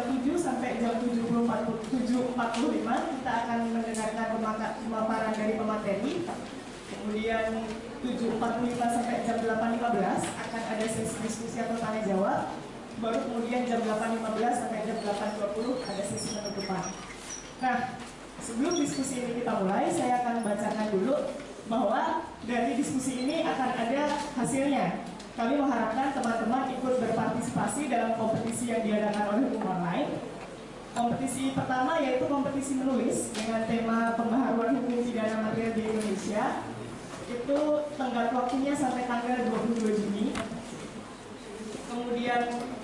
jam 7 sampai jam 7.45 kita akan mendengarkan pemaparan dari pemateri. Kemudian 7.45 sampai jam 8.15 akan ada sesi diskusi atau tanya jawab. Baru kemudian jam 8.15 sampai jam 8.20 ada sesi penutupan. Nah, sebelum diskusi ini kita mulai, saya akan bacakan dulu bahwa dari diskusi ini akan ada hasilnya. Kami mengharapkan teman-teman ikut berpartisipasi dalam kompetisi yang diadakan oleh hukum online. Kompetisi pertama yaitu kompetisi menulis dengan tema pembaharuan hukum pidana material di Indonesia. Itu tenggat waktunya sampai tanggal 22 Juni. Kemudian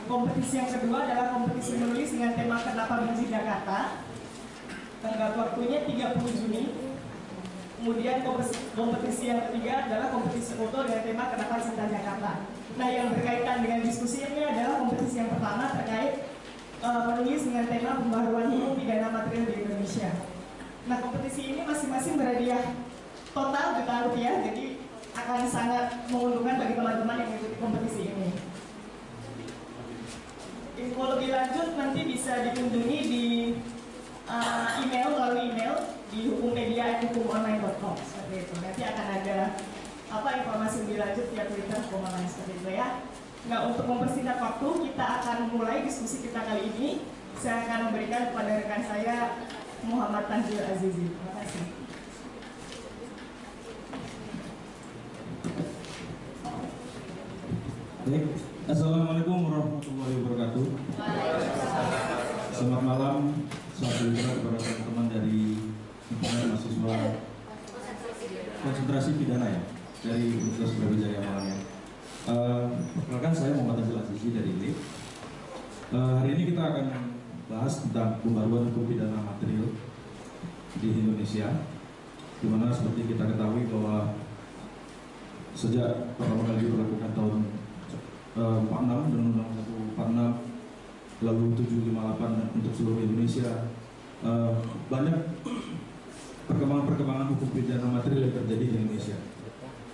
kompetisi yang kedua adalah kompetisi menulis dengan tema Kenapa Benci Jakarta. Tenggat waktunya 30 Juni Kemudian kompetisi yang ketiga adalah kompetisi foto dengan tema Kenapa Cinta Jakarta. Nah yang berkaitan dengan diskusi ini adalah kompetisi yang pertama terkait uh, menulis dengan tema pembaharuan hukum pidana material di Indonesia. Nah kompetisi ini masing-masing berhadiah total juta rupiah, jadi akan sangat menguntungkan bagi teman-teman yang mengikuti kompetisi ini. Info lebih lanjut nanti bisa dikunjungi di uh, email melalui email di hukummedia@hukumonline.com seperti itu. Nanti akan ada apa informasi lebih lanjut via Twitter hukum online seperti itu ya. Nah untuk mempersingkat waktu kita akan mulai diskusi kita kali ini. Saya akan memberikan kepada rekan saya Muhammad Tanjil Azizi. Terima kasih. Baik, Assalamualaikum warahmatullahi wabarakatuh. Selamat malam, selamat kepada teman-teman dari himpunan mahasiswa konsentrasi pidana ya dari Universitas Brawijaya Malang ya. Uh, saya Muhammad Azil Azizi dari ILI. Uh, hari ini kita akan bahas tentang pembaruan hukum pidana material di Indonesia, di mana seperti kita ketahui bahwa sejak pertama kali diberlakukan tahun uh, 46 dan Undang-Undang 146 lalu 758 untuk seluruh Indonesia uh, banyak perkembangan-perkembangan hukum pidana material yang terjadi di Indonesia.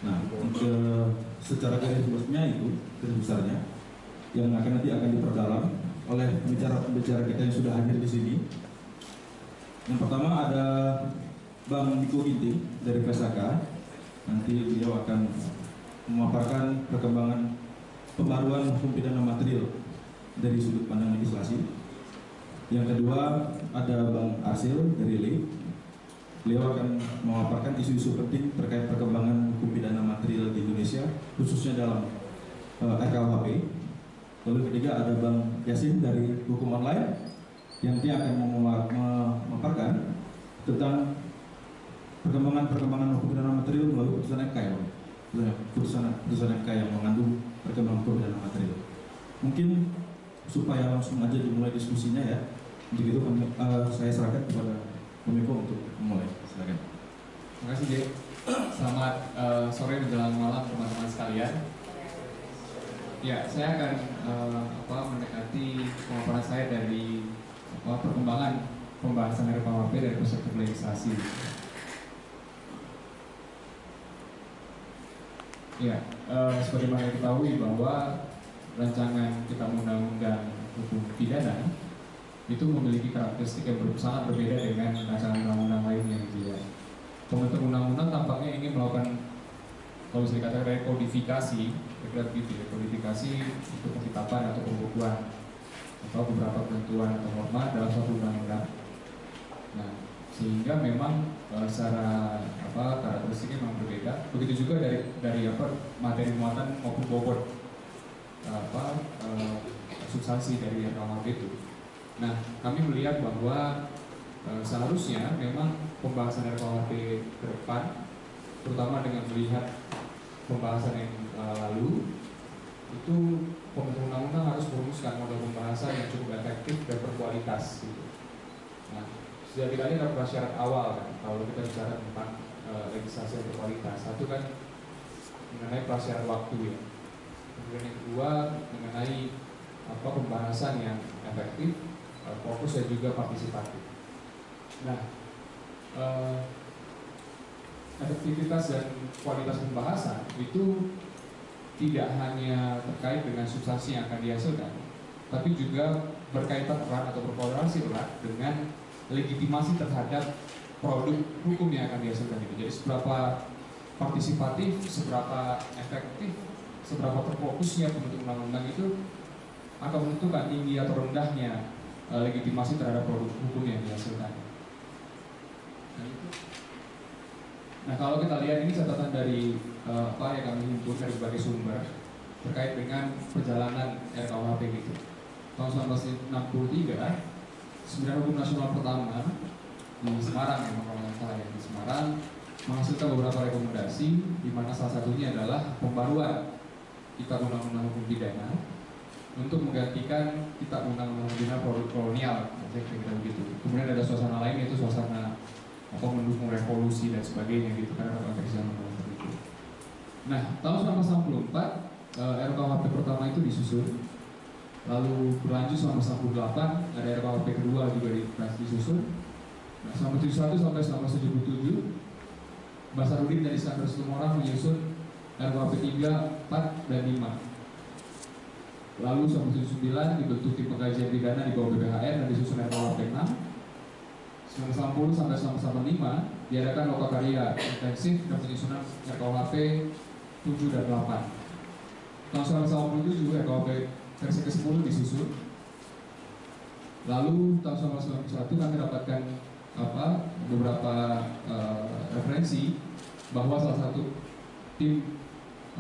Nah, ke, secara garis besarnya itu, garis besarnya, yang akan nanti akan diperdalam oleh pembicara-pembicara kita yang sudah hadir di sini. Yang pertama ada Bang Niko Ginting dari PSAK. Nanti beliau akan memaparkan perkembangan pembaruan hukum pidana material dari sudut pandang legislasi. Yang kedua ada Bang Arsil dari LIG Beliau akan memaparkan isu-isu penting terkait perkembangan hukum pidana material di Indonesia, khususnya dalam uh, eh, RKUHP. Lalu ketiga ada Bang Yasin dari Hukum Online yang dia akan memaparkan tentang perkembangan-perkembangan hukum pidana material melalui putusan MK ya, putusan putusan MK yang mengandung perkembangan hukum pidana material. Mungkin supaya langsung aja dimulai diskusinya ya. Untuk itu uh, saya serahkan kepada Komiko untuk memulai. Silakan. Terima kasih, Jay. Selamat uh, sore menjelang malam teman-teman sekalian. Ya, saya akan uh, apa mendekati pemaparan saya dari apa, perkembangan pembahasan RKUHP dari perspektif legislasi. Ya, uh, seperti mana diketahui bahwa rancangan kita undang-undang hukum pidana itu memiliki karakteristik yang sangat berbeda dengan rancangan undang-undang lain yang dia. Pembentuk undang-undang tampaknya ingin melakukan kalau bisa dikatakan rekodifikasi, kira gitu ya, kodifikasi untuk ketetapan atau pembukuan atau beberapa ketentuan atau norma dalam suatu undang-undang. Nah, sehingga memang uh, secara apa karakteristiknya memang berbeda. Begitu juga dari dari apa materi muatan maupun bobot apa uh, substansi dari RKUHP itu. Nah, kami melihat bahwa e, seharusnya memang pembahasan RKUHP ke depan, terutama dengan melihat pembahasan yang e, lalu, itu pembentuk undang-undang harus merumuskan model pembahasan yang cukup efektif dan berkualitas. Gitu. Nah, setidaknya ada prasyarat awal kan, kalau kita bicara tentang e, legislasi yang berkualitas. Satu kan mengenai prasyarat waktu ya. Kemudian yang kedua mengenai apa pembahasan yang efektif fokus dan juga partisipatif. Nah, uh, efektivitas dan kualitas pembahasan itu tidak hanya terkait dengan substansi yang akan dihasilkan, tapi juga berkaitan erat atau berkorelasi erat dengan legitimasi terhadap produk hukum yang akan dihasilkan itu. Jadi seberapa partisipatif, seberapa efektif, seberapa terfokusnya pembentuk undang-undang itu akan menentukan tinggi atau rendahnya uh, legitimasi terhadap produk hukum yang dihasilkan. Nah, kalau kita lihat ini catatan dari uh, apa yang kami himpun dari berbagai sumber terkait dengan perjalanan RKUHP gitu. Tahun 1963, Sembilan Hukum Nasional pertama di Semarang yang kalau nggak salah ya di Semarang menghasilkan beberapa rekomendasi di mana salah satunya adalah pembaruan Kitab Undang-Undang Hukum Pidana untuk menggantikan Kitab Undang-Undang Pidana Produk Kolonial, kira-kira begitu. Kemudian ada suasana lain yaitu suasana apa mendukung revolusi dan sebagainya gitu karena konteks zaman itu. Nah, tahun 1964 eh, RKUHP pertama itu disusun lalu berlanjut selama 98 ada RKUHP kedua juga di, disusun nah, selama 71 sampai selama 77 Basarudin dan Iskandar Situmorang menyusun RKUHP 3, 4, dan 5 lalu selama 79 dibentuk tim pengkajian pidana di bawah BPHN dan disusun RKUHP 6 1990 sampai 1995 diadakan loka karya intensif dan penyusunan RKUHP 7 dan 8 tahun 1997 RKUHP versi ke-10 disusun. Lalu tahun 1991 kami dapatkan apa beberapa uh, referensi bahwa salah satu tim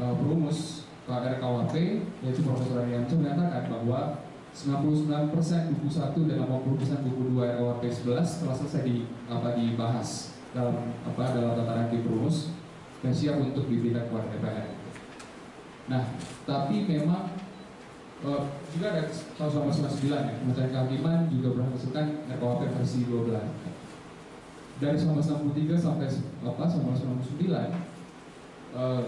uh, perumus RKUHP yaitu Profesor Arianto menyatakan bahwa 99% buku 1 dan 80% buku 2 RKUHP 11 telah selesai di, apa, dibahas dalam apa dalam tataran tim perumus dan siap untuk diberikan kepada DPR. Nah, tapi memang uh, juga ada tahun 1999 ya, Kementerian Kehakiman juga menghasilkan RKUHP versi 12. Dari 1963 sampai apa 1999 uh,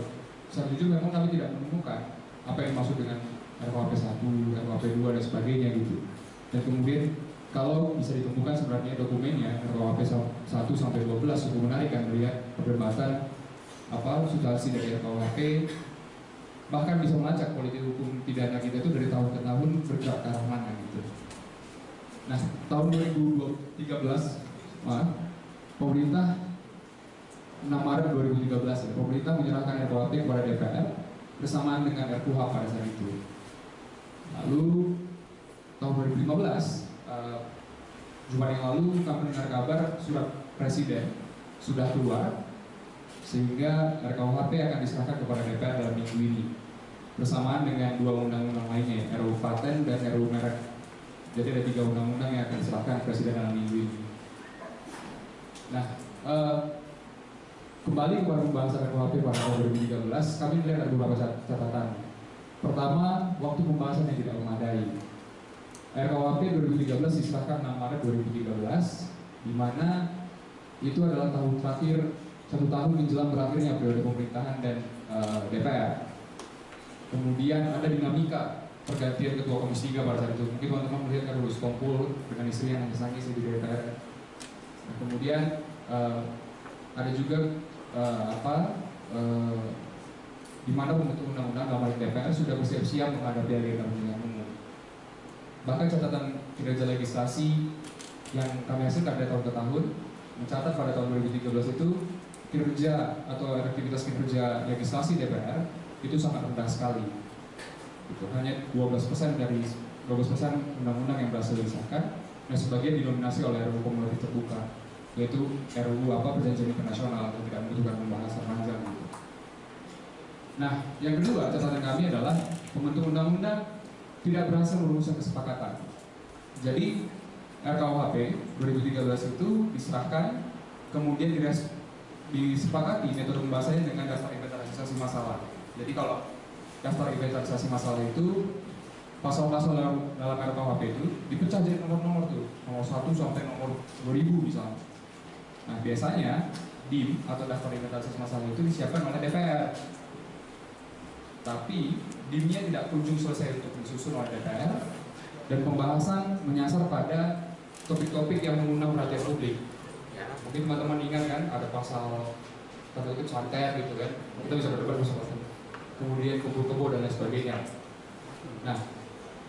saya jujur memang kami tidak menemukan apa yang dimaksud dengan RKUHP 1, RKUHP 2 dan sebagainya gitu. Dan kemudian kalau bisa ditemukan sebenarnya dokumennya RKUHP 1 sampai 12 cukup menarik kan melihat perdebatan apa substansi dari RKUHP bahkan bisa melacak politik hukum pidana kita itu dari tahun ke tahun bergerak ke arah mana gitu. Nah, tahun 2013 maaf, pemerintah 6 Maret 2013 ya, pemerintah menyerahkan RKUHP kepada DPR bersamaan dengan RKUHP pada saat itu. Lalu tahun 2015 uh, Jumat yang lalu kami mendengar kabar surat presiden sudah keluar sehingga RKUHP akan diserahkan kepada DPR dalam minggu ini bersamaan dengan dua undang-undang lainnya RUU Paten dan RUU Merek. Jadi ada tiga undang-undang yang akan diserahkan presiden dalam minggu ini. Nah, uh, kembali kepada pembahasan RKUHP pada tahun 2013, kami melihat ada beberapa catatan Pertama, waktu pembahasan yang tidak memadai. RKUHP 2013 disahkan 6 Maret 2013, di mana itu adalah tahun terakhir satu tahun menjelang berakhirnya periode pemerintahan dan uh, eh, DPR. Kemudian ada dinamika pergantian ketua komisi 3 pada saat itu. Mungkin teman-teman melihat kan harus kumpul dengan istri yang nangis-nangis di DPR. Nah, kemudian uh, ada juga uh, apa uh, di mana pembentuk undang-undang dalam DPR sudah bersiap-siap menghadapi agenda pemilihan umum. Bahkan catatan kinerja legislasi yang kami hasilkan dari tahun ke tahun mencatat pada tahun 2013 itu kinerja atau efektivitas kinerja legislasi DPR itu sangat rendah sekali. Itu hanya 12% dari 12% undang-undang yang berhasil disahkan dan sebagian didominasi oleh RUU kumulatif terbuka yaitu RUU apa perjanjian internasional yang tidak membutuhkan pembahasan panjang gitu. Nah, yang kedua catatan kami adalah pembentuk undang-undang tidak berhasil merumuskan kesepakatan. Jadi RKUHP 2013 itu diserahkan kemudian disepakati metode pembahasannya dengan daftar inventarisasi masalah. Jadi kalau daftar inventarisasi masalah itu pasal-pasal dalam, dalam RKUHP itu dipecah jadi nomor-nomor tuh nomor 1 sampai nomor 2000 misalnya. Nah biasanya DIM atau daftar inventarisasi masalah itu disiapkan oleh DPR tapi dimnya tidak kunjung selesai untuk disusun oleh DPR dan pembahasan menyasar pada topik-topik yang mengundang perhatian publik. Mungkin teman-teman ingat kan ada pasal kata itu santer gitu kan, kita bisa berdebat pasal-pasal. Kemudian kumpul kebo dan lain sebagainya. Nah,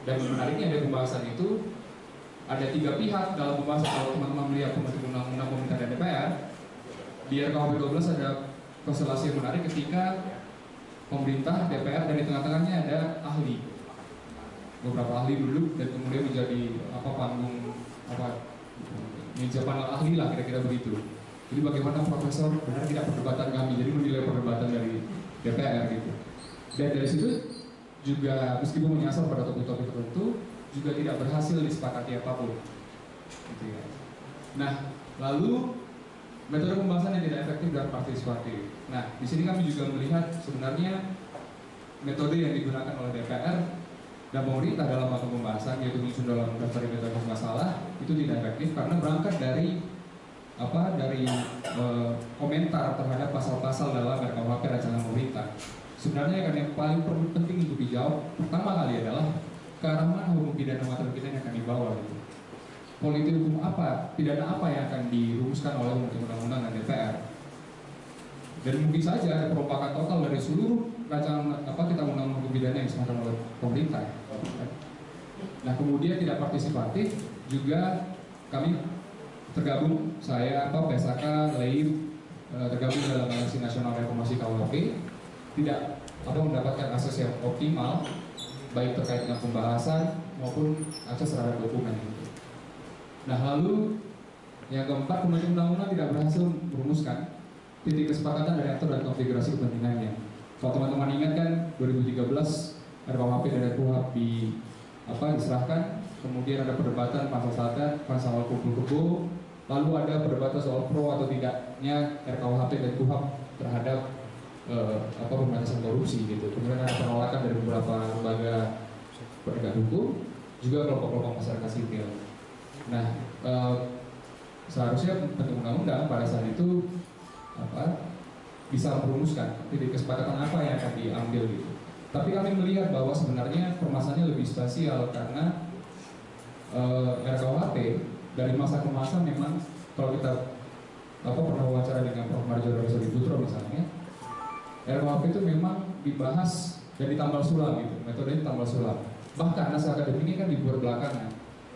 dan menariknya dari pembahasan itu ada tiga pihak dalam pembahasan kalau teman-teman melihat pembentuk undang-undang pemerintah dan DPR. Di RKUHP 12 ada konstelasi yang menarik ketika pemerintah, DPR dan di tengah-tengahnya ada ahli. Beberapa ahli dulu dan kemudian menjadi apa panggung apa meja panel ahli lah kira-kira begitu. Jadi bagaimana profesor benar tidak perdebatan kami? Jadi menilai perdebatan dari DPR gitu. Dan dari situ juga meskipun menyasar pada topik-topik tertentu juga tidak berhasil disepakati apa pun gitu ya. nah lalu metode pembahasan yang tidak efektif dan partisipatif. Nah, di sini kami juga melihat sebenarnya metode yang digunakan oleh DPR dan pemerintah dalam waktu pembahasan yaitu menyusun dalam daftar metode masalah itu tidak efektif karena berangkat dari apa dari e, komentar terhadap pasal-pasal dalam RKUHP rancangan pemerintah. Sebenarnya kan yang paling penting untuk dijawab pertama kali adalah ke arah mana hukum pidana material pidana yang akan dibawa gitu politik hukum apa, pidana apa yang akan dirumuskan oleh undang-undang dan DPR. Dan mungkin saja ada perumpakan total dari seluruh rancangan apa kita undang-undang hukum pidana yang disahkan oleh pemerintah. Nah kemudian tidak partisipatif juga kami tergabung saya apa PSAK LEIP tergabung dalam Aliansi Nasional Reformasi KUHP tidak apa mendapatkan akses yang optimal baik terkait dengan pembahasan maupun akses terhadap dokumen. Nah lalu yang keempat pembentuk undang-undang tidak berhasil merumuskan titik kesepakatan dari aktor dan konfigurasi kepentingannya. Kalau teman-teman ingat kan 2013 RKUHP dan RKUHP di apa diserahkan, kemudian ada perdebatan pasal satu, pasal kumpul kebo, lalu ada perdebatan soal pro atau tidaknya RKUHP dan KUHP terhadap eh, apa pemberantasan korupsi gitu. Kemudian ada penolakan dari beberapa lembaga penegak hukum, juga kelompok-kelompok masyarakat sipil. Nah, eh, seharusnya bentuk undang-undang pada saat itu apa bisa merumuskan titik kesepakatan apa yang akan diambil gitu. Tapi kami melihat bahwa sebenarnya permasalahannya lebih spasial karena eh, RKUHP dari masa ke masa memang kalau kita apa pernah wawancara dengan Prof. Marjo Rosadi Putro misalnya, RKUHP itu memang dibahas dan ditambal sulam gitu, metode ditambal sulam. Bahkan naskah akademiknya kan dibuat belakangan.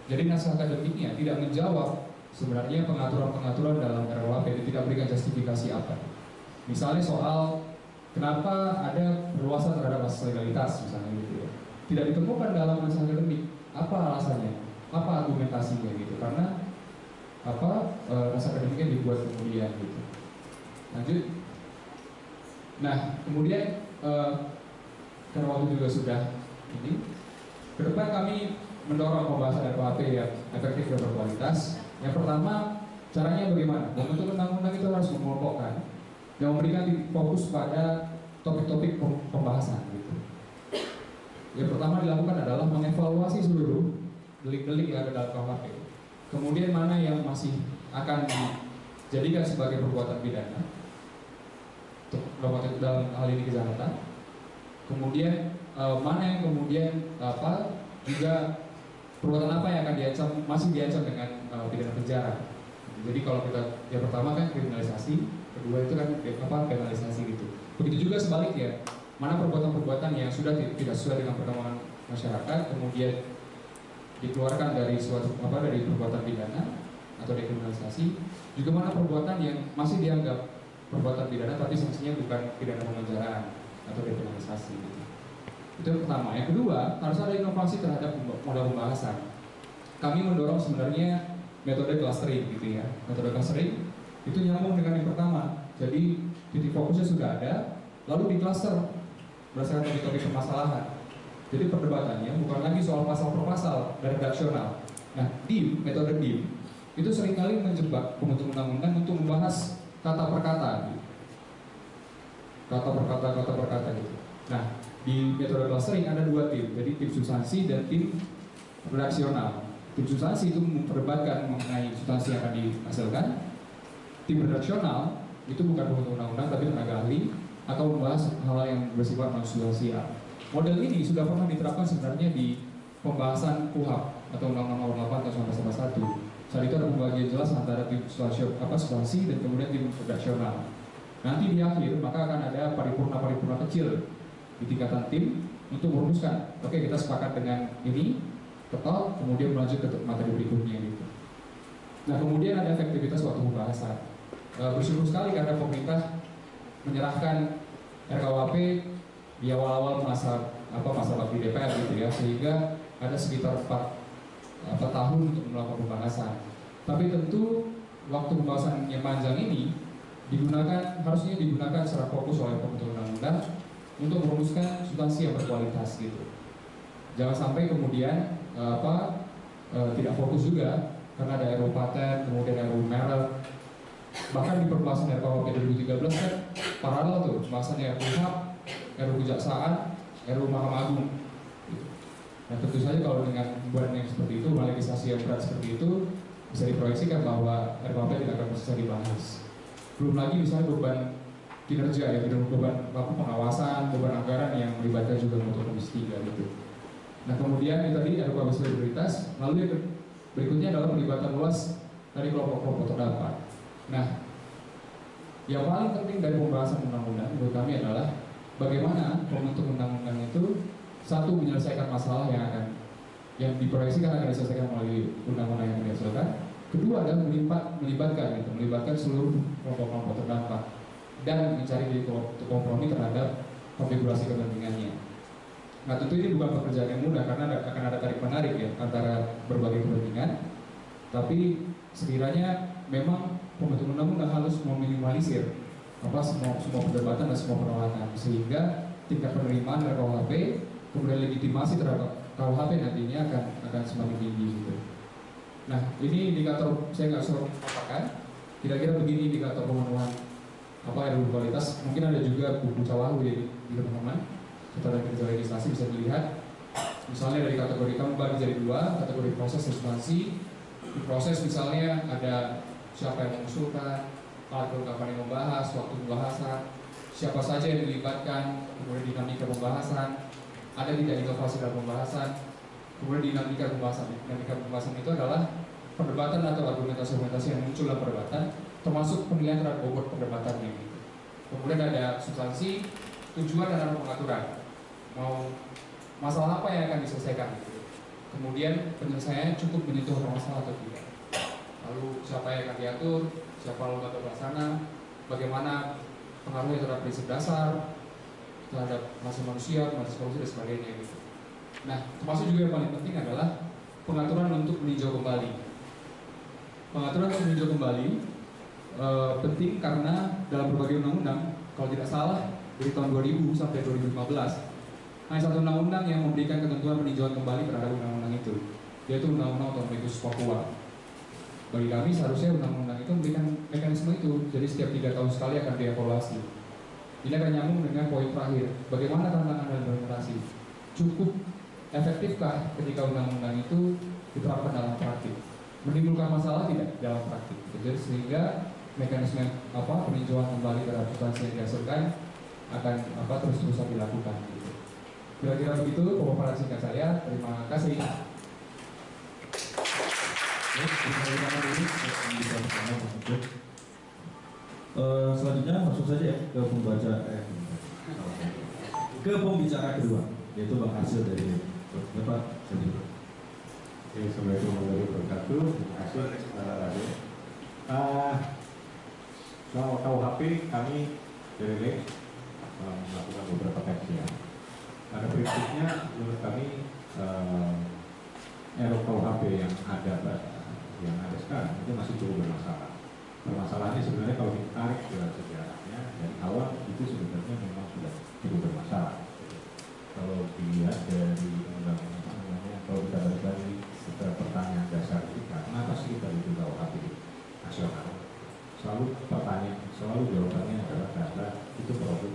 Jadi naskah akademiknya tidak menjawab sebenarnya pengaturan-pengaturan dalam RKUHP itu tidak berikan justifikasi apa. Misalnya soal kenapa ada perluasan terhadap asas legalitas misalnya gitu ya. Tidak ditemukan dalam naskah akademik. Apa alasannya? Apa argumentasinya gitu? Karena apa e, naskah akademiknya dibuat kemudian gitu. Lanjut. Nah, kemudian e, karena waktu juga sudah ini, ke depan kami mendorong pembahasan RKUHP yang efektif dan berkualitas. Yang pertama, caranya bagaimana? Membentuk undang-undang itu harus mengelompokkan dan memberikan fokus pada topik-topik pembahasan gitu. Yang pertama dilakukan adalah mengevaluasi seluruh delik-delik yang ada dalam KUHP. Kemudian mana yang masih akan dijadikan sebagai perbuatan pidana dalam hal ini kejahatan. Kemudian eh, mana yang kemudian apa juga perbuatan apa yang akan diancam masih diancam dengan uh, pidana penjara. Jadi kalau kita yang pertama kan kriminalisasi, kedua itu kan apa penalisasi gitu. Begitu juga sebaliknya, mana perbuatan-perbuatan yang sudah tidak sesuai dengan perkembangan masyarakat, kemudian dikeluarkan dari suatu apa dari perbuatan pidana atau dekriminalisasi, juga mana perbuatan yang masih dianggap perbuatan pidana tapi sanksinya bukan pidana penjara atau dekriminalisasi gitu. Itu yang pertama. Yang kedua, harus ada inovasi terhadap modal pembahasan. Kami mendorong sebenarnya metode clustering gitu ya. Metode clustering itu nyambung dengan yang pertama. Jadi titik fokusnya sudah ada, lalu di cluster berdasarkan topik-topik permasalahan. Jadi perdebatannya bukan lagi soal pasal per pasal dan redaksional. Nah, di metode DIM itu sering kali menjebak pembentuk undang-undang untuk membahas kata per kata. Gitu. Kata per kata, gitu. Nah, di metode clustering ada dua tim, jadi tim substansi dan tim redaksional. Tim substansi itu memperdebatkan mengenai substansi yang akan dihasilkan. Tim redaksional itu bukan pembentuk undang-undang tapi tenaga ahli atau membahas hal-hal yang bersifat non. Model ini sudah pernah diterapkan sebenarnya di pembahasan KUHAP atau Undang-Undang Nomor 8 tahun 1941 saat itu ada pembagian jelas antara tim substansi, apa, substansi dan kemudian tim redaksional. Nanti di akhir maka akan ada paripurna-paripurna kecil di tingkatan tim untuk merumuskan, oke kita sepakat dengan ini, total, kemudian melanjut ke materi berikutnya gitu. Nah kemudian ada efektivitas waktu pembahasan. E, bersyukur sekali karena pemerintah menyerahkan RKUHP di awal-awal masa apa masa bakti DPR gitu ya, sehingga ada sekitar 4 apa tahun untuk melakukan pembahasan. Tapi tentu waktu pembahasan yang panjang ini digunakan harusnya digunakan secara fokus oleh pembentuk undang-undang untuk merumuskan substansi yang berkualitas gitu. Jangan sampai kemudian eh, apa e, tidak fokus juga karena ada RUU paten, kemudian RUU merek, bahkan di pembahasan RKUHP 2013 kan paralel tuh pembahasannya RUU HAP, RUU Kejaksaan, RUU Mahkamah Agung Nah tentu saja kalau dengan beban yang seperti itu, legislasi yang berat seperti itu, bisa diproyeksikan bahwa RKUHP tidak akan bisa dibahas. Belum lagi misalnya beban kinerja ya, beban apa, pengawasan, beban anggaran yang melibatkan juga motor komisi 3 gitu. Nah kemudian ini tadi RKUHP prioritas, lalu yang berikutnya adalah pelibatan luas dari kelompok-kelompok terdampak. Nah, yang paling penting dari pembahasan undang-undang menurut kami adalah bagaimana pembentuk undang-undang itu satu menyelesaikan masalah yang akan yang diproyeksikan akan diselesaikan melalui undang-undang yang dihasilkan. Kedua adalah melibat, melibatkan gitu, melibatkan seluruh kelompok-kelompok terdampak dan mencari di kompromi terhadap konfigurasi kepentingannya. Nah tentu ini bukan pekerjaan yang mudah karena akan ada tarik menarik ya antara berbagai kepentingan. Tapi sekiranya memang pembentuk undang-undang harus meminimalisir apa semua semua perdebatan dan semua penolakan sehingga tingkat penerimaan dari KUHP kemudian legitimasi terhadap KUHP nantinya akan akan semakin tinggi gitu. Nah ini indikator saya nggak suruh katakan. Kira-kira begini indikator pemenuhan apa RUU kualitas. Mungkin ada juga buku cawahu ya di teman-teman. Setelah kerja legislasi bisa dilihat. Misalnya dari kategori kembali jadi dua, kategori proses substansi. Di proses misalnya ada siapa yang mengusulkan, alat kelengkapan yang membahas, waktu pembahasan, siapa saja yang dilibatkan, kemudian dinamika pembahasan, ada tidak inovasi dalam pembahasan? Kemudian dinamika pembahasan dinamika pembahasan itu adalah perdebatan atau argumentasi-argumentasi yang muncul dalam perdebatan termasuk penilaian terhadap bobot perdebatannya gitu. kemudian ada substansi tujuan dan pengaturan. Mau masalah apa yang akan diselesaikan? Kemudian penyelesaiannya cukup menyentuh masalah atau tidak? Lalu siapa yang akan diatur? Siapa lembaga pelaksana? Bagaimana pengaruhnya terhadap prinsip dasar terhadap masa manusia, masa manusia dan sebagainya gitu. Nah, termasuk juga yang paling penting adalah pengaturan untuk meninjau kembali. Pengaturan untuk meninjau kembali e, penting karena dalam berbagai undang-undang, kalau tidak salah dari tahun 2000 sampai 2015, hanya satu undang-undang yang memberikan ketentuan peninjauan kembali terhadap undang-undang itu, yaitu Undang-Undang Khusus Papua. Bagi kami seharusnya undang-undang itu memberikan mekanisme itu, jadi setiap tiga tahun sekali akan dievaluasi ini akan nyambung dengan poin terakhir. Bagaimana tantangan dalam demokrasi? Cukup efektifkah ketika undang-undang itu diterapkan dalam praktik? Menimbulkan masalah tidak dalam praktik? Jadi sehingga mekanisme apa peninjauan kembali terhadap substansi yang dihasilkan akan apa terus-terusan dilakukan. Gitu. Kira-kira begitu pemaparan singkat saya. Terima kasih. Uh, selanjutnya masuk saja ya ke pembaca eh, ke pembicara kedua yaitu Bang Hasil dari Bapak Oke, Assalamualaikum warahmatullahi wabarakatuh. Terima kasih Raden. Uh, soal KUHP kami dari LEX uh, melakukan beberapa kajian. Pada prinsipnya menurut kami uh, RUU KUHP yang ada yang ada sekarang itu masih cukup bermasalah permasalahannya sebenarnya kalau ditarik ke sejarahnya dari awal itu sebenarnya memang sudah cukup bermasalah. Kalau dilihat dari undang-undang namanya, kalau kita balik lagi pertanyaan dasar kita, kenapa sih kita itu KUHP nasional? Selalu pertanyaan, selalu jawabannya adalah karena itu produk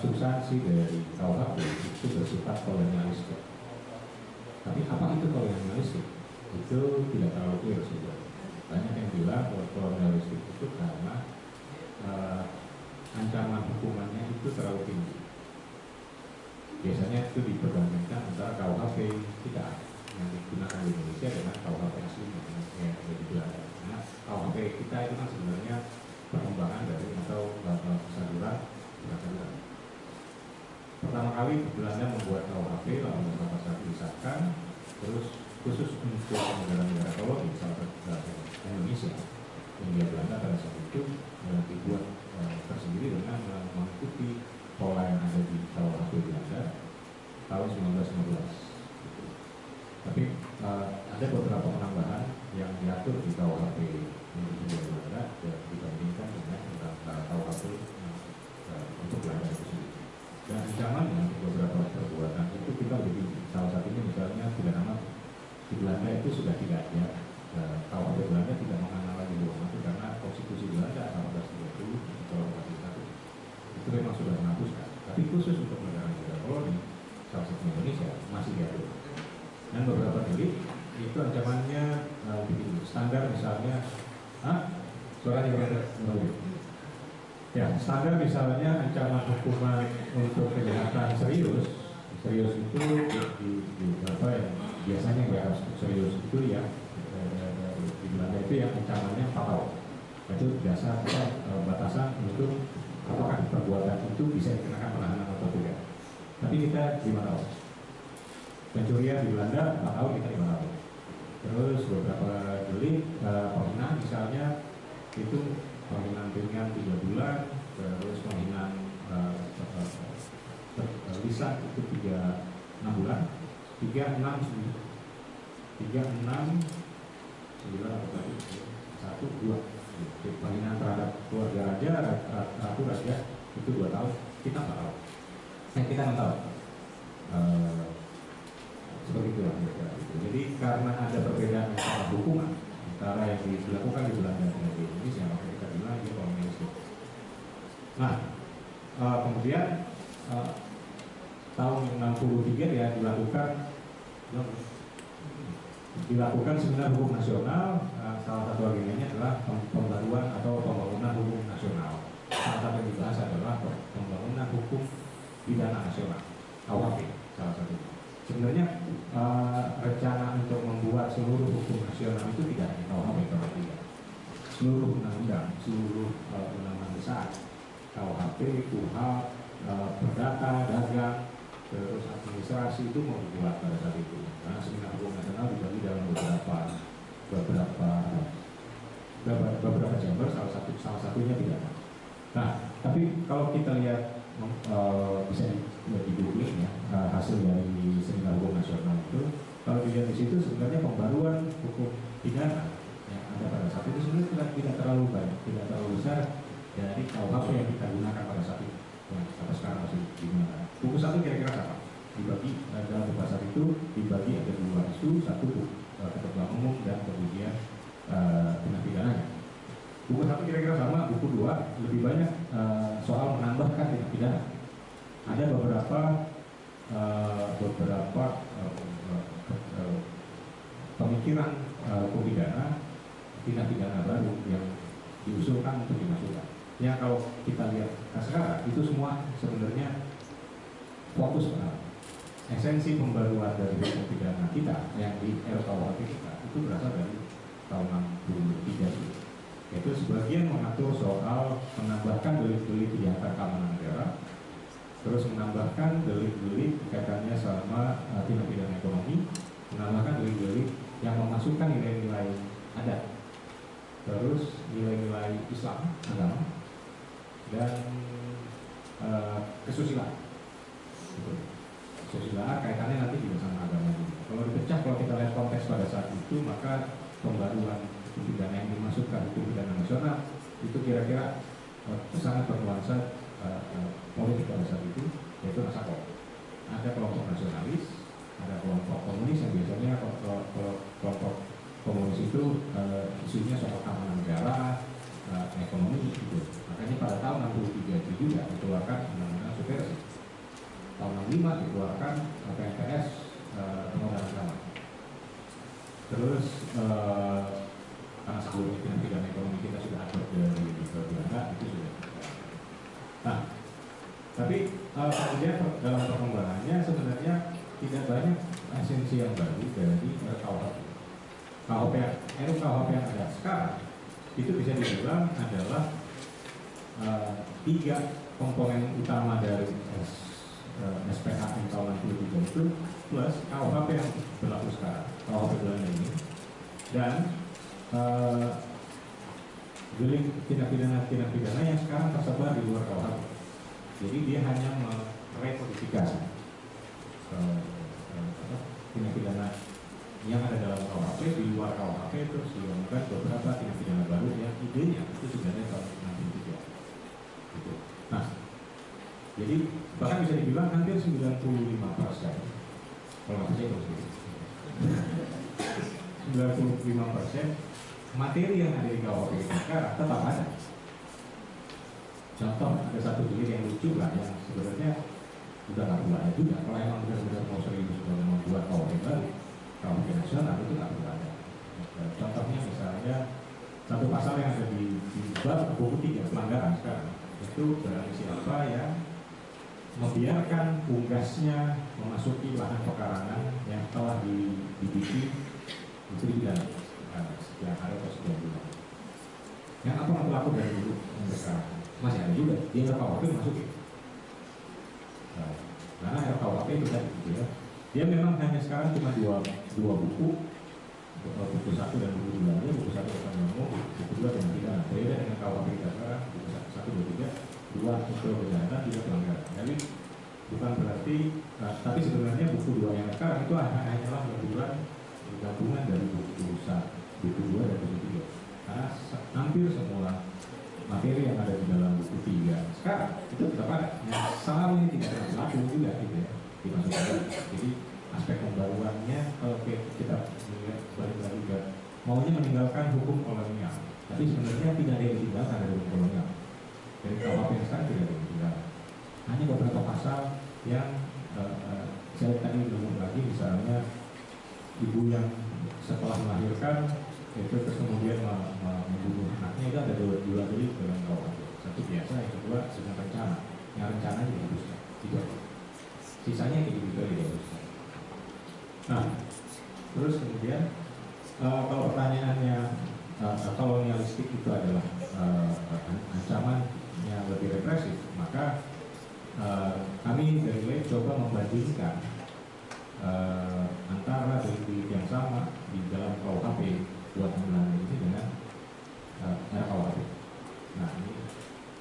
substansi dari KUHP itu bersifat kolonialistik. Tapi apa itu kolonialistik? Itu tidak terlalu clear sudah. Banyak yang bilang bahwa kolonialistik itu karena uh, ancaman hukumannya itu terlalu tinggi. Biasanya itu diperbandingkan antara KUHP kita yang digunakan di Indonesia dengan KUHP aslinya yang ada di Belanda. Nah, KUHP kita itu kan sebenarnya perkembangan dari atau persaduran persaduran kali Belanda membuat KUHP lalu beberapa saat disahkan terus khusus untuk negara-negara koloni uh, Indonesia India Belanda pada saat itu dibuat uh, tersendiri dengan mengikuti pola yang ada di KUHP Belanda tahun 1915 tapi uh, ada beberapa penambahan yang diatur di KUHP Indonesia Belanda dibandingkan dengan uh, KUHP uh, untuk Belanda dan ancamannya untuk beberapa perbuatan itu kita lebih salah satunya misalnya tidak nama di Belanda itu sudah tidak ada. Uh, KUHP Belanda tidak mengenal lagi hukuman mati karena konstitusi Belanda 1830 atau 1841 itu memang sudah menghapuskan tapi khusus untuk negara-negara koloni salah satu Indonesia masih diatur dan beberapa delik itu ancamannya begini. Standar misalnya ah suara juga ya standar misalnya ancaman hukuman untuk kejahatan serius serius itu di, di, apa yang biasanya nggak harus serius itu ya eh, di Belanda itu yang ancamannya 4 tahun itu biasa eh, batasan untuk apakah perbuatan itu bisa dikenakan penahanan atau tidak. Tapi kita lima tahun pencurian di Belanda 4 tahun kita lima tahun terus beberapa delik penghinaan misalnya itu penghinaan ringan tiga bulan terus penghinaan uh, uh, lisan itu tiga enam bulan. Tiga enam tiga enam sembilan apa tadi satu dua. Terhadap keluarga raja ratu raja itu dua tahun. Kita nggak tahu. Yang kita nggak tahu. Uh, seperti itu jadi karena ada perbedaan antara hukuman antara yang dilakukan di Belanda dan di Indonesia maka kita bilang dia kolonialisme nah uh, kemudian uh, tahun 63 ya dilakukan dilakukan seminar hukum nasional. Uh, salah satu agendanya adalah pembaruan atau pembangunan hukum nasional. Salah satu yang dibahas adalah pembangunan hukum pidana nasional KUHP salah satunya sebenarnya uh, rencana untuk membuat seluruh hukum nasional itu tidak hanya KUHP seluruh undang-undang seluruh uh, undang-undang besar KUHP, KUHP, uh, perdata, dagang terus administrasi itu membuat pada saat itu. Karena seminar hukum nasional dibagi dalam beberapa beberapa beberapa, beberapa chamber salah satu salah satunya tidak nah tapi kalau kita lihat uh, bisa di ya uh, hasil dari seminar hukum nasional itu kalau dilihat di situ sebenarnya pembaruan hukum pidana yang ada pada saat itu sebenarnya tidak, tidak terlalu banyak tidak terlalu besar dari KUHP yang kita gunakan pada saat itu. Yang sampai sekarang masih digunakan. Buku satu kira-kira sama dibagi uh, dalam saat itu dibagi ada dua isu satu uh, ketentuan umum dan kemudian uh, tindak pidananya. Buku satu kira-kira sama buku dua lebih banyak uh, soal menambahkan tindak pidana. Ada beberapa uh, beberapa uh, uh, pemikiran uh, pidana tindak pidana baru yang diusulkan untuk dimasukkan. Ya kalau kita lihat nah sekarang itu semua sebenarnya fokus pada esensi pembaruan dari hukum pidana kita yang di RKUHP kita itu berasal dari tahun 63 itu. Yaitu sebagian mengatur soal menambahkan delik-delik kejahatan keamanan negara terus menambahkan delik-delik kaitannya sama uh, tindak pidana ekonomi, menambahkan delik-delik yang memasukkan nilai-nilai adat, terus nilai-nilai Islam agama dan uh, kesusilaan. Kesusilaan kaitannya nanti juga sama agama juga. Kalau dipecah, kalau kita lihat konteks pada saat itu, maka pembaruan hukum pidana yang dimasukkan hukum pidana nasional itu kira-kira uh, sangat bernuansa uh, uh, politik pada saat itu yaitu kelompok. Ada kelompok nasionalis, ada kelompok komunis yang biasanya kelompok komunis itu uh, isunya soal keamanan negara, uh, ekonomi gitu. Makanya pada tahun 63 itu juga dikeluarkan undang-undang subversi. Tahun 65 dikeluarkan PNPS uh, pengadilan agama. Terus uh, karena sebelumnya pidana ekonomi kita sudah ada dari Belanda itu sudah Nah, tapi uh, kemudian dalam perkembangannya sebenarnya tidak banyak esensi yang baru dari RKUHP. KUHP RKUHP yang ada sekarang itu bisa dibilang adalah uh, tiga komponen utama dari eh, SPHM tahun 63 itu plus KUHP yang berlaku sekarang, KUHP Belanda ini dan eh, delik tindak pidana tindak pidana yang sekarang tersebar di luar KUHP. Jadi dia hanya merekodifikasi eh, eh, tindak pidana yang ada dalam KUHP di luar KUHP terus dilakukan beberapa tindak pidana baru yang idenya itu sebenarnya tahun 63. Gitu. Nah, jadi bahkan bisa dibilang hampir 95 persen kalau gitu. 95 persen materi yang ada di KUHP sekarang tetap ada. Contoh ada satu delik yang lucu lah yang sebenarnya udah nggak perlu ada juga. Kalau emang benar-benar mau serius mau membuat KUHP baru, KUHP nasional itu nggak perlu ada. Contohnya misalnya satu pasal yang ada di, di bab buku tiga pelanggaran sekarang itu berarti siapa yang membiarkan unggasnya memasuki lahan pekarangan yang telah dibidik itu dipidana nah, sekian hari atau sekian bulan. Yang apa yang berlaku dari dulu sekarang masih ada juga di RKUHP masukin. Nah, karena RKUHP itu tadi gitu ya. Dia memang hanya sekarang cuma dua dua buku buku satu dan buku dua ini buku satu akan buku dua dengan pidana berbeda dengan KUHP kita sekarang buku satu dua tiga dua unsur kejahatan tiga pelanggaran jadi bukan berarti nah, tapi sebenarnya buku dua yang sekarang itu hanyalah gabungan gabungan dari buku satu buku dua dan buku tiga. Karena hampir semua materi yang ada di dalam buku tiga sekarang itu tetap ada. Yang ini tidak berlaku juga gitu ya dimasukkan jadi aspek pembaruannya kalau kita melihat balik lagi ke maunya meninggalkan hukum kolonial. Tapi sebenarnya tidak ada yang ditinggalkan dari hukum kolonial dari KUHP yang sekarang tidak ditinggalkan hanya beberapa pasal yang uh, uh, saya tadi belum lagi misalnya ibu yang setelah melahirkan itu terus kemudian membunuh anaknya itu ada dua dua delik dalam KUHP satu biasa yang kedua sedang rencana. Yang rencana dihapuskan tidak sisanya yang individual dihapuskan Nah, terus kemudian uh, kalau pertanyaannya uh, kolonialistik itu adalah uh, ancaman lebih represif, maka uh, kami dari LE coba membandingkan uh, antara delik yang sama di dalam KUHP buat Belanda ini dengan uh, RKUHP. Nah, ini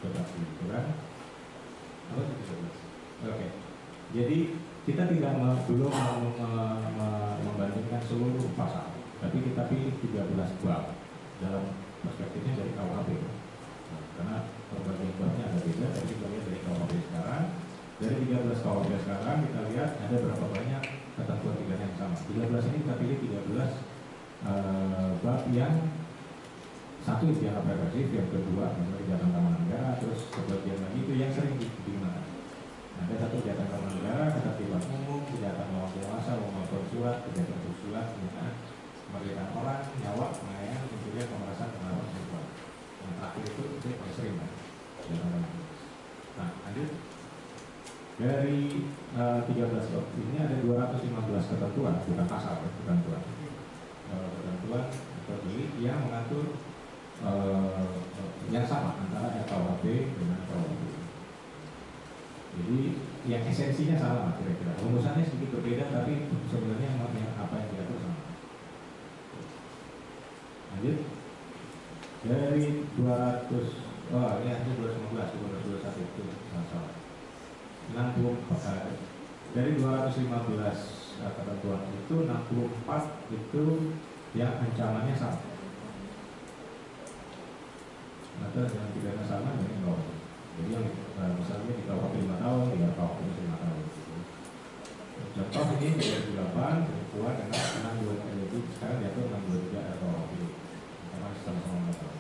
coba dibutuhkan. Apa itu Oke. Jadi kita tidak belum membandingkan seluruh pasal, tapi kita pilih 13 bab dalam perspektifnya dari KUHP. Nah, karena berbagai babnya ada beda, tapi kita lihat dari KUHP sekarang, dari 13 KUHP sekarang kita lihat ada berapa banyak ketentuan pidana yang sama. 13 ini kita pilih 13 uh, bab yang satu yang represif, yang kedua misalnya kejahatan taman negara, terus sebagian lagi itu yang sering digunakan. Ada satu kejahatan taman negara, ketertiban umum, kejahatan melawan penguasa, melakukan surat, kejahatan susulan, penghinaan, kemerdekaan orang, nyawa, pengayaan, pencurian, pemerasan, pengaruh seksual. Yang terakhir itu itu paling sering kan, kejahatan Nah, lanjut. Dari uh, 13 bab ini ada 215 ketentuan, bukan pasal, ya, ketentuan. Uh, ketentuan delik yang mengatur uh, yang sama antara RKUHP dengan KUHP. Jadi yang esensinya sama kira-kira. Rumusannya sedikit berbeda tapi sebenarnya yang apa yang diatur sama. Lanjut. Dari 200 oh ini ada 215 221 itu salah. 60 uh, dari 215 uh, ketentuan itu 64 itu yang ancamannya sama. Maka dengan pidana sama dengan bawah. Jadi yang uh, misalnya di KUHP 5 tahun, di KUHP 5 tahun. Contoh ini 2008 perempuan dengan enam dua jadi sekarang diatur enam dua tiga atau karena sama-sama 4 tahun.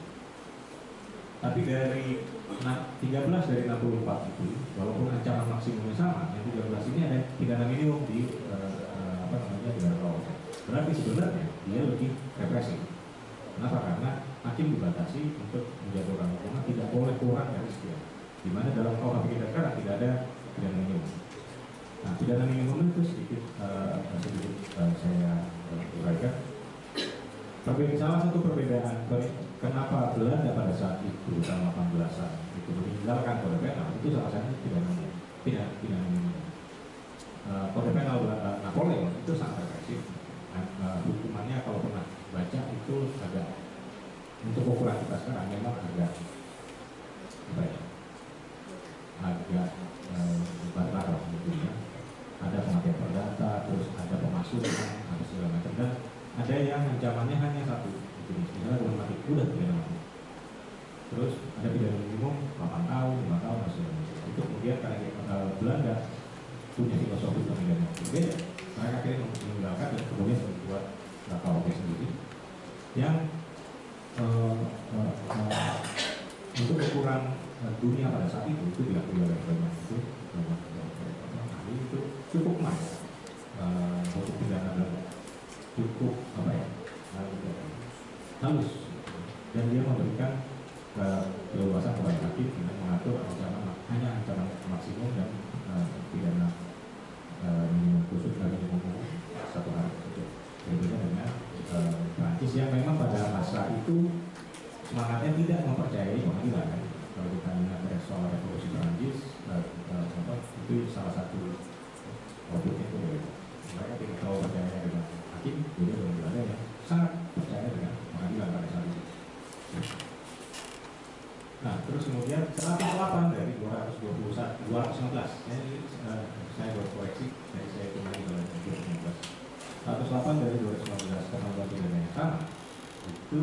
Tapi dari 13 dari 64 itu, walaupun ancaman maksimumnya sama, yang 13 ini ada pidana minimum di uh, apa namanya di KUHP. Berarti sebenarnya dia lebih represif. Kenapa? Karena hakim dibatasi untuk menjatuhkan hukuman tidak boleh kurang dari sekian di mana dalam KUHP kita sekarang tidak ada pidana minimum. Nah, pidana minimum itu sedikit uh, sedikit saya uraikan. Perbedaan salah satu perbedaan kenapa Belanda pada saat itu tahun 18-an itu meninggalkan kode penal itu salah satu pidana minimum. Tidak pidana minimum. itu sangat represif. Nah, eh, hukumannya kalau pernah baca itu agak untuk ukuran kita sekarang memang agak apa ya agak lah gitu ya ada kematian perdata terus ada pemasukan ada segala macam dan ada yang ancamannya hanya satu misalnya hukuman mati udah pidana mati terus ada pidana minimum 8 tahun 5 tahun segala macam. Itu kemudian karena eh, Belanda punya filosofi pemilihan yang berbeda mereka akhirnya meninggalkan dan kemudian membuat KUHP sendiri yang eh, eh, eh, untuk ukuran dunia pada saat itu itu diakui oleh banyak itu banyak ahli itu cukup mas eh, untuk pidana cukup apa ya halus dan dia memberikan eh, keleluasan kepada hakim dengan mengatur ancaman hanya ancaman maksimum dan eh, pidana eh, minimum khusus dan minimum umum satu hari. Saja berbeda dengan eh, Prancis yang memang pada masa itu semangatnya tidak mempercayai pengadilan kan? Kalau kita ingat dari soal revolusi Prancis eh, apa, itu salah satu outputnya itu ya. mereka tidak terlalu percaya dengan hakim jadi Belanda yang sangat percaya dengan pengadilan pada saat itu Nah, terus kemudian 108 dari 221, 216. Saya, eh, saya buat koreksi, jadi saya kembali ke 216. 108 dari 219 kemampuan pidana yang sama itu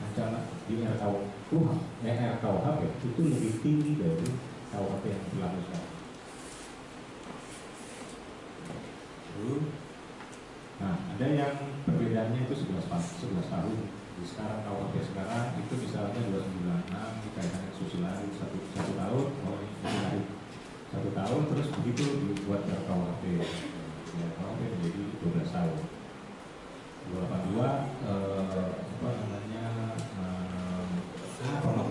ancaman di RKUH, eh, RKUHP itu lebih tinggi dari KUHP yang berlaku sekarang. Nah, ada yang perbedaannya itu 11 tahun, 11 tahun. Di sekarang KUHP sekarang itu misalnya 296 dikaitkan dengan susilari satu, satu tahun, oh ini susilari satu tahun, terus begitu dibuat ke KUHP. Ya, KUHP menjadi 12 tahun. 282 eh, apa namanya eh, ah,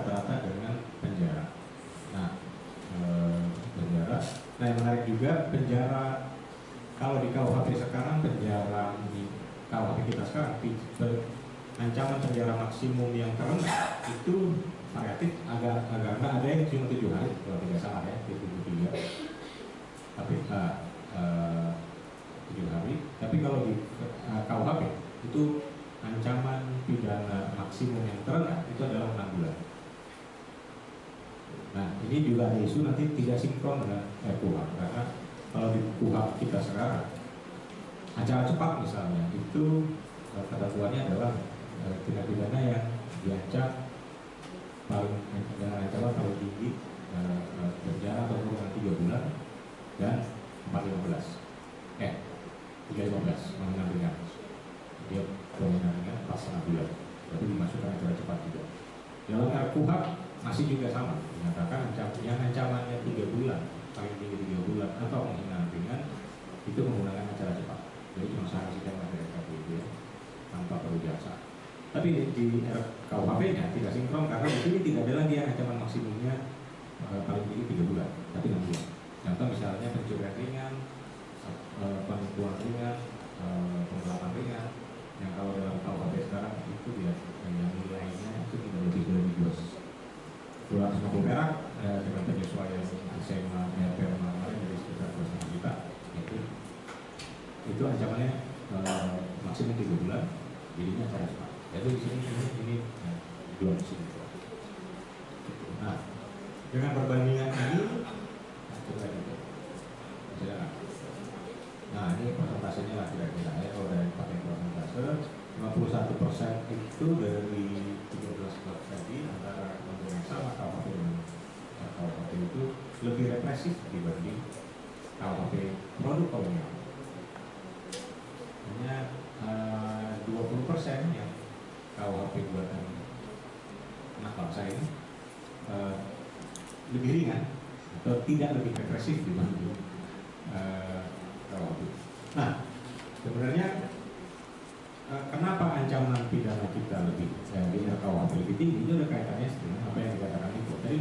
rata-rata dengan penjara. Nah, uh, penjara. Nah, yang menarik juga penjara kalau di KUHP sekarang penjara di KUHP kita sekarang ancaman penjara maksimum yang terendah itu variatif agak agak rendah ada yang cuma tujuh hari kalau tidak salah ya di tujuh tiga tapi uh, uh, tujuh hari. Tapi kalau di uh, KUHP itu ancaman pidana maksimum yang terendah itu adalah enam bulan. Ini juga isu nanti tidak sinkron dengan RKUHP karena kalau di KUHP kita sekarang acara cepat misalnya itu uh, ketentuannya adalah uh, tindak pidana yang diancam paling dengan ancaman paling tinggi penjara atau kurungan tiga bulan dan 415 eh 315 mengenal ringan. Dia mengenal ringan pas setengah bulan. Berarti dimasukkan acara cepat juga. Dalam RKUHP masih juga sama dinyatakan ancam, yang ancamannya 3 bulan paling tinggi tiga bulan atau penghinaan ringan itu menggunakan acara cepat. Jadi cuma sanksikan materi KPU ya, tanpa perlu jaksa. Tapi di, di RKUHP-nya tidak sinkron karena di sini tidak ada lagi yang ancaman maksimumnya eh, paling tinggi tiga bulan, tapi enam bulan. Contoh misalnya pencurian ringan, eh, penipuan ringan, eh, penggelapan ringan, yang kalau dalam KUHP sekarang itu tidak yang nilainya itu tidak lebih dari dua 250 perak eh, dengan penyesuaian SMA RP kemarin dari sekitar 2,5 juta itu itu ancamannya eh, maksimum tiga bulan jadinya acara cepat jadi di sini ini ini eh, dua di sini nah dengan perbandingan ini nah, ini persentasenya lah kira-kira ya kalau dari pakai persentase 51 persen itu dari 13 klub tadi antara kementerian yang sama KUHP dengan KUHP itu lebih represif dibanding KUHP produk kolonial hanya eh, 20 persen yang KUHP buatan anak bangsa ini eh, lebih ringan atau tidak lebih represif dibanding eh, KUHP. Nah, sebenarnya kenapa ancaman pidana kita lebih eh, di RKUHP lebih tinggi? Itu ada kaitannya dengan apa yang dikatakan itu. Tadi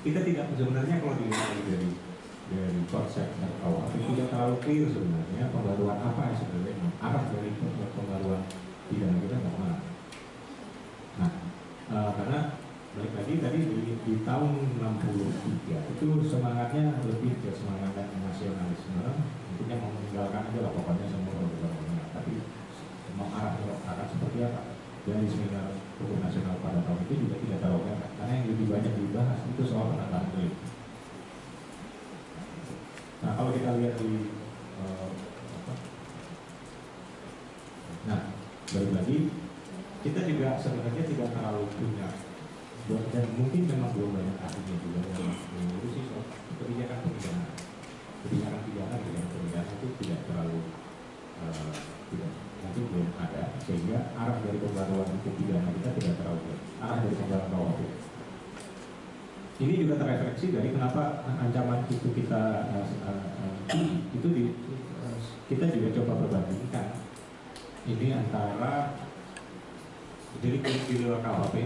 kita tidak sebenarnya kalau dilihat dari dari konsep RKUHP tidak terlalu clear sebenarnya pembaruan apa yang sebenarnya arah dari pembaruan pidana kita mau ke mana. Nah, eh, karena balik lagi tadi di, di tahun 63 itu semangatnya lebih ke semangat nasionalisme intinya mau meninggalkan aja lah pokoknya semua orang tapi mau arah akan seperti apa? Dari seminar hukum nasional pada tahun itu juga tidak banyak. Karena yang lebih banyak dibahas itu soal penambahan delik nah kalau kita lihat di eh, nah balik lagi kita juga sebenarnya tidak terlalu punya. Dan mungkin memang belum banyak ahlinya juga yang mengurusi soal kebijakan pidana kebijakan pidana kebijakan pidana itu tidak terlalu uh, tidak mungkin belum ada sehingga arah dari pembaruan hukum pidana kita tidak terlalu jelas. arah dari pembaruan KUHP ini juga terefleksi dari kenapa ancaman itu kita uh, uh, itu di, kita juga coba perbandingkan ini antara delik di luar KUHP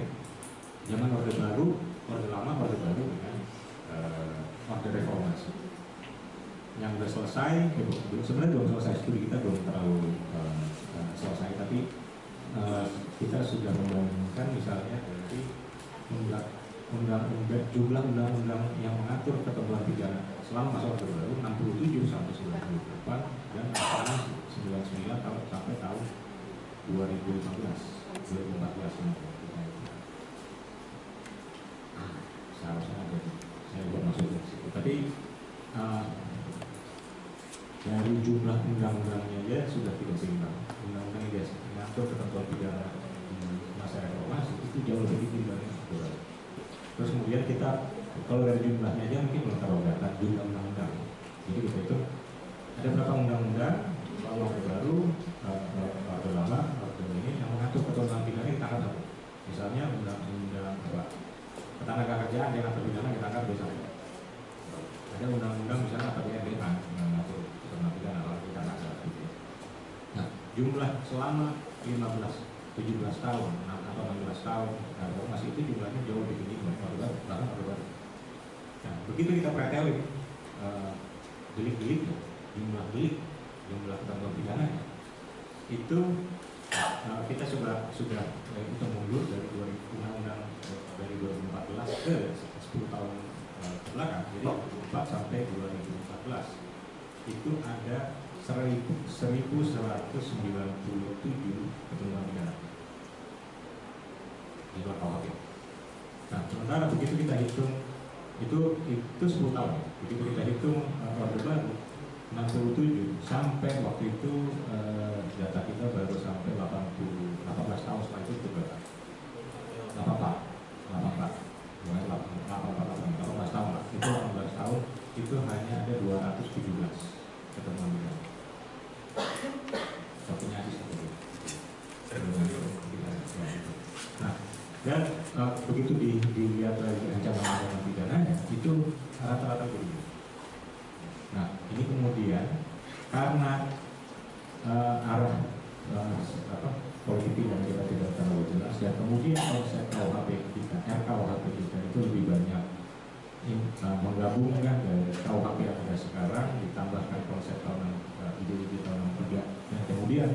zaman orde baru, orde lama, orde baru dengan uh, orde reformasi. Yang sudah selesai, ya, sebenarnya belum selesai studi kita belum terlalu uh, selesai, tapi uh, kita sudah membandingkan misalnya dari undang-undang jumlah undang-undang yang mengatur ketentuan pidana selama masa orde baru 67 sampai 98 dan 99 tahun sampai tahun 2015 2014 seharusnya ada saya buat masuk ke situ. Tapi uh, dari jumlah undang-undangnya aja sudah tidak seimbang. Undang-undang yang mengatur ketentuan pidana masa reformasi itu jauh lebih tinggi aturan terus kemudian kita kalau dari jumlahnya aja mungkin belum terlalu data jumlah undang-undang. Jadi kita itu ada berapa undang-undang kalau baru atau lama atau ini yang mengatur ketentuan pidana kita akan tahu misalnya undang-undang apa? Ketenaga kerjaan yang terpidana ditangkap bisa ada undang-undang misalnya atau PNDA yang mengatur ketenaga pidana lalu pidana saat itu nah jumlah selama 15 17 tahun atau 16 tahun. Nah, masih itu jumlahnya jauh lebih tinggi baru bahkan baru nah begitu kita pretelin uh, delik-delik jumlah delik jumlah ketentuan pidana itu uh, kita sudah sudah uh, itu mundur dari 2000 undang-undang dari 2014 ke 10 tahun uh, belakang. Jadi 2004 sampai 2014 itu ada 1197 ketentuan pidana di luar KUHP. Nah, sementara begitu kita hitung itu itu 10 tahun. Begitu kita hitung orde baru 67 sampai waktu itu uh, data kita baru sampai 80 18 tahun setelah itu berapa? 84 84 mulai 84 18 tahun itu 18 tahun itu hanya ada 217 ketemuan bidang satunya habis satu nah dan uh, begitu di, dilihat lagi ancaman itu rata-rata guru. Nah, ini kemudian karena uh, arah uh, apa politik yang kita tidak terlalu jelas dan kemudian konsep KUHP kita, RKUHP kita itu lebih banyak uh, menggabungkan dari KUHP yang ada sekarang ditambahkan konsep tahun uh, ideologi tahun 63 dan kemudian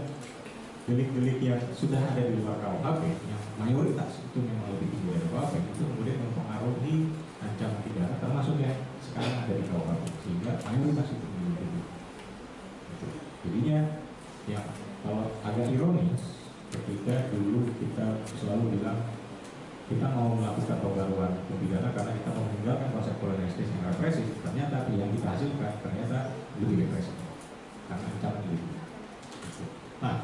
delik-delik yang sudah ada di luar KUHP yang mayoritas itu memang lebih tinggi KUHP itu kemudian mempengaruhi ancaman pidana termasuk yang sekarang ada di KUHP sehingga mayoritas itu lebih tinggi. Jadinya ya kalau agak ironis ketika dulu kita selalu bilang kita mau melakukan pembaruan pidana karena kita mau meninggalkan konsep kolonialistis yang represif ternyata yang kita hasilkan ternyata lebih represif. Karena ancaman lebih nah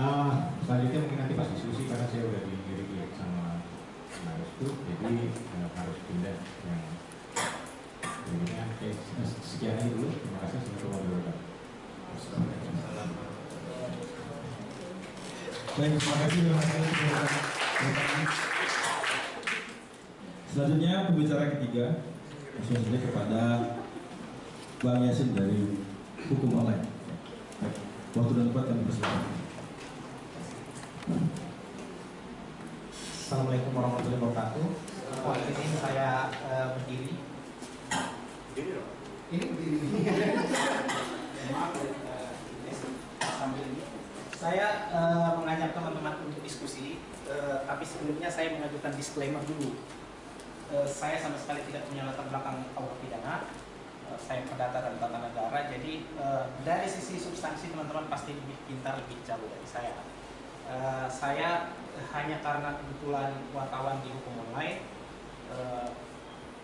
uh, selanjutnya mungkin nanti pas diskusi karena saya udah dilirik sama harus jadi uh, harus pindah yang berikutnya oke sekian aja dulu terima kasih sampai ketemu Baik, terima kasih. Selanjutnya pembicara ketiga saja kepada Bang Yasin dari hukum online. Waktu dan tempat kami persilakan. Assalamualaikum warahmatullahi wabarakatuh. Kali ini saya uh, berdiri. Ini berdiri. Maaf uh, sambil ini. Saya uh, mengajak teman-teman untuk diskusi, uh, tapi sebelumnya saya mengajukan disclaimer dulu. Uh, saya sama sekali tidak punya latar belakang KUH pidana. Saya perdata dan tata negara, jadi uh, dari sisi substansi teman-teman pasti lebih pintar, lebih jauh dari saya. Uh, saya hanya karena kebetulan wartawan di hukum online uh,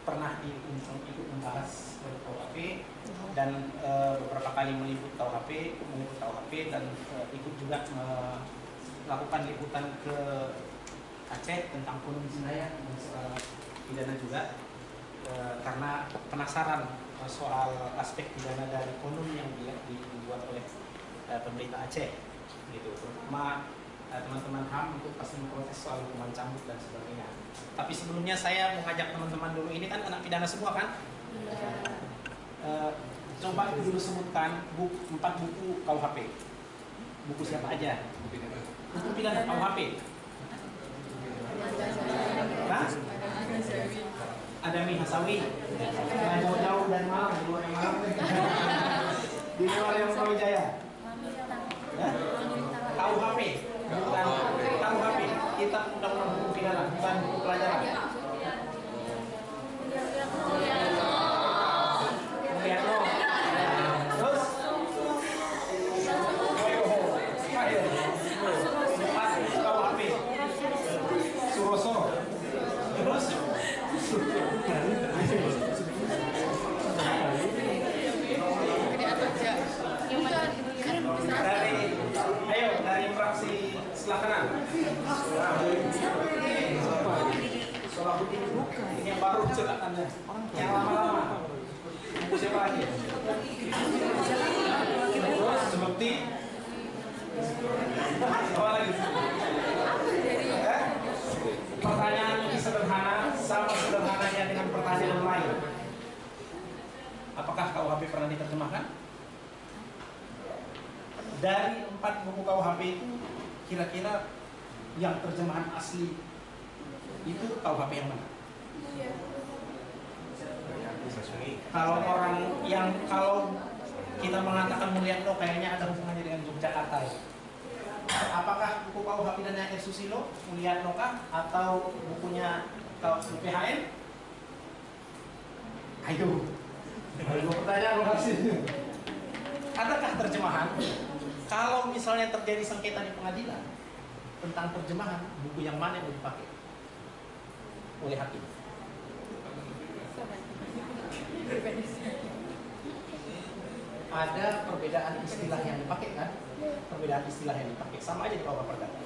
pernah diundang ikut membahas KUHP dan uh, beberapa kali meliput KUHP, meliput KUHP dan uh, ikut juga melakukan liputan ke Aceh tentang kunung Sinaya dan pidana juga. Uh, karena penasaran uh, soal aspek pidana dari konun yang dibuat oleh pemerintah Aceh gitu. Terutama teman-teman HAM untuk pasti memprotes soal hukuman cambuk dan sebagainya. Tapi sebelumnya saya mengajak teman-teman dulu ini kan anak pidana semua kan? Ya. Uh, coba dulu sebutkan buku, empat buku KUHP. Buku siapa aja? Buku pidana KUHP. Hah? Ada Mi Hasawi. Nah, jauh-jauh dan malam di luar yang malam. di luar yang Jaya. Ya? KUHP bukan KUHP kitab undang-undang hukum pidana bukan pelajaran Mulyano terus KUHP Suroso terus dari ayo dari fraksi sebelah kanan Solahuddin ini yang baru cetakannya. Yang lama-lama. Siapa lagi? Terus seperti apa lagi? Eh? pertanyaan ini sederhana sama sederhananya dengan pertanyaan lain. Apakah KUHP pernah diterjemahkan? Dari empat buku KUHP itu kira-kira yang terjemahan asli itu KUHP yang mana? Kalau orang yang kalau kita mengatakan Mulyadno kayaknya ada hubungannya dengan Yogyakarta ya. Apakah buku KUHP dan R. Susilo Mulyadno kah atau bukunya PHN? Ayo, Ayo pertanyaan lokasi. Adakah terjemahan kalau misalnya terjadi sengketa di pengadilan tentang terjemahan buku yang mana yang dipakai oleh hakim. Ada perbedaan istilah yang dipakai kan? Perbedaan istilah yang dipakai. Sama aja di bawah perdata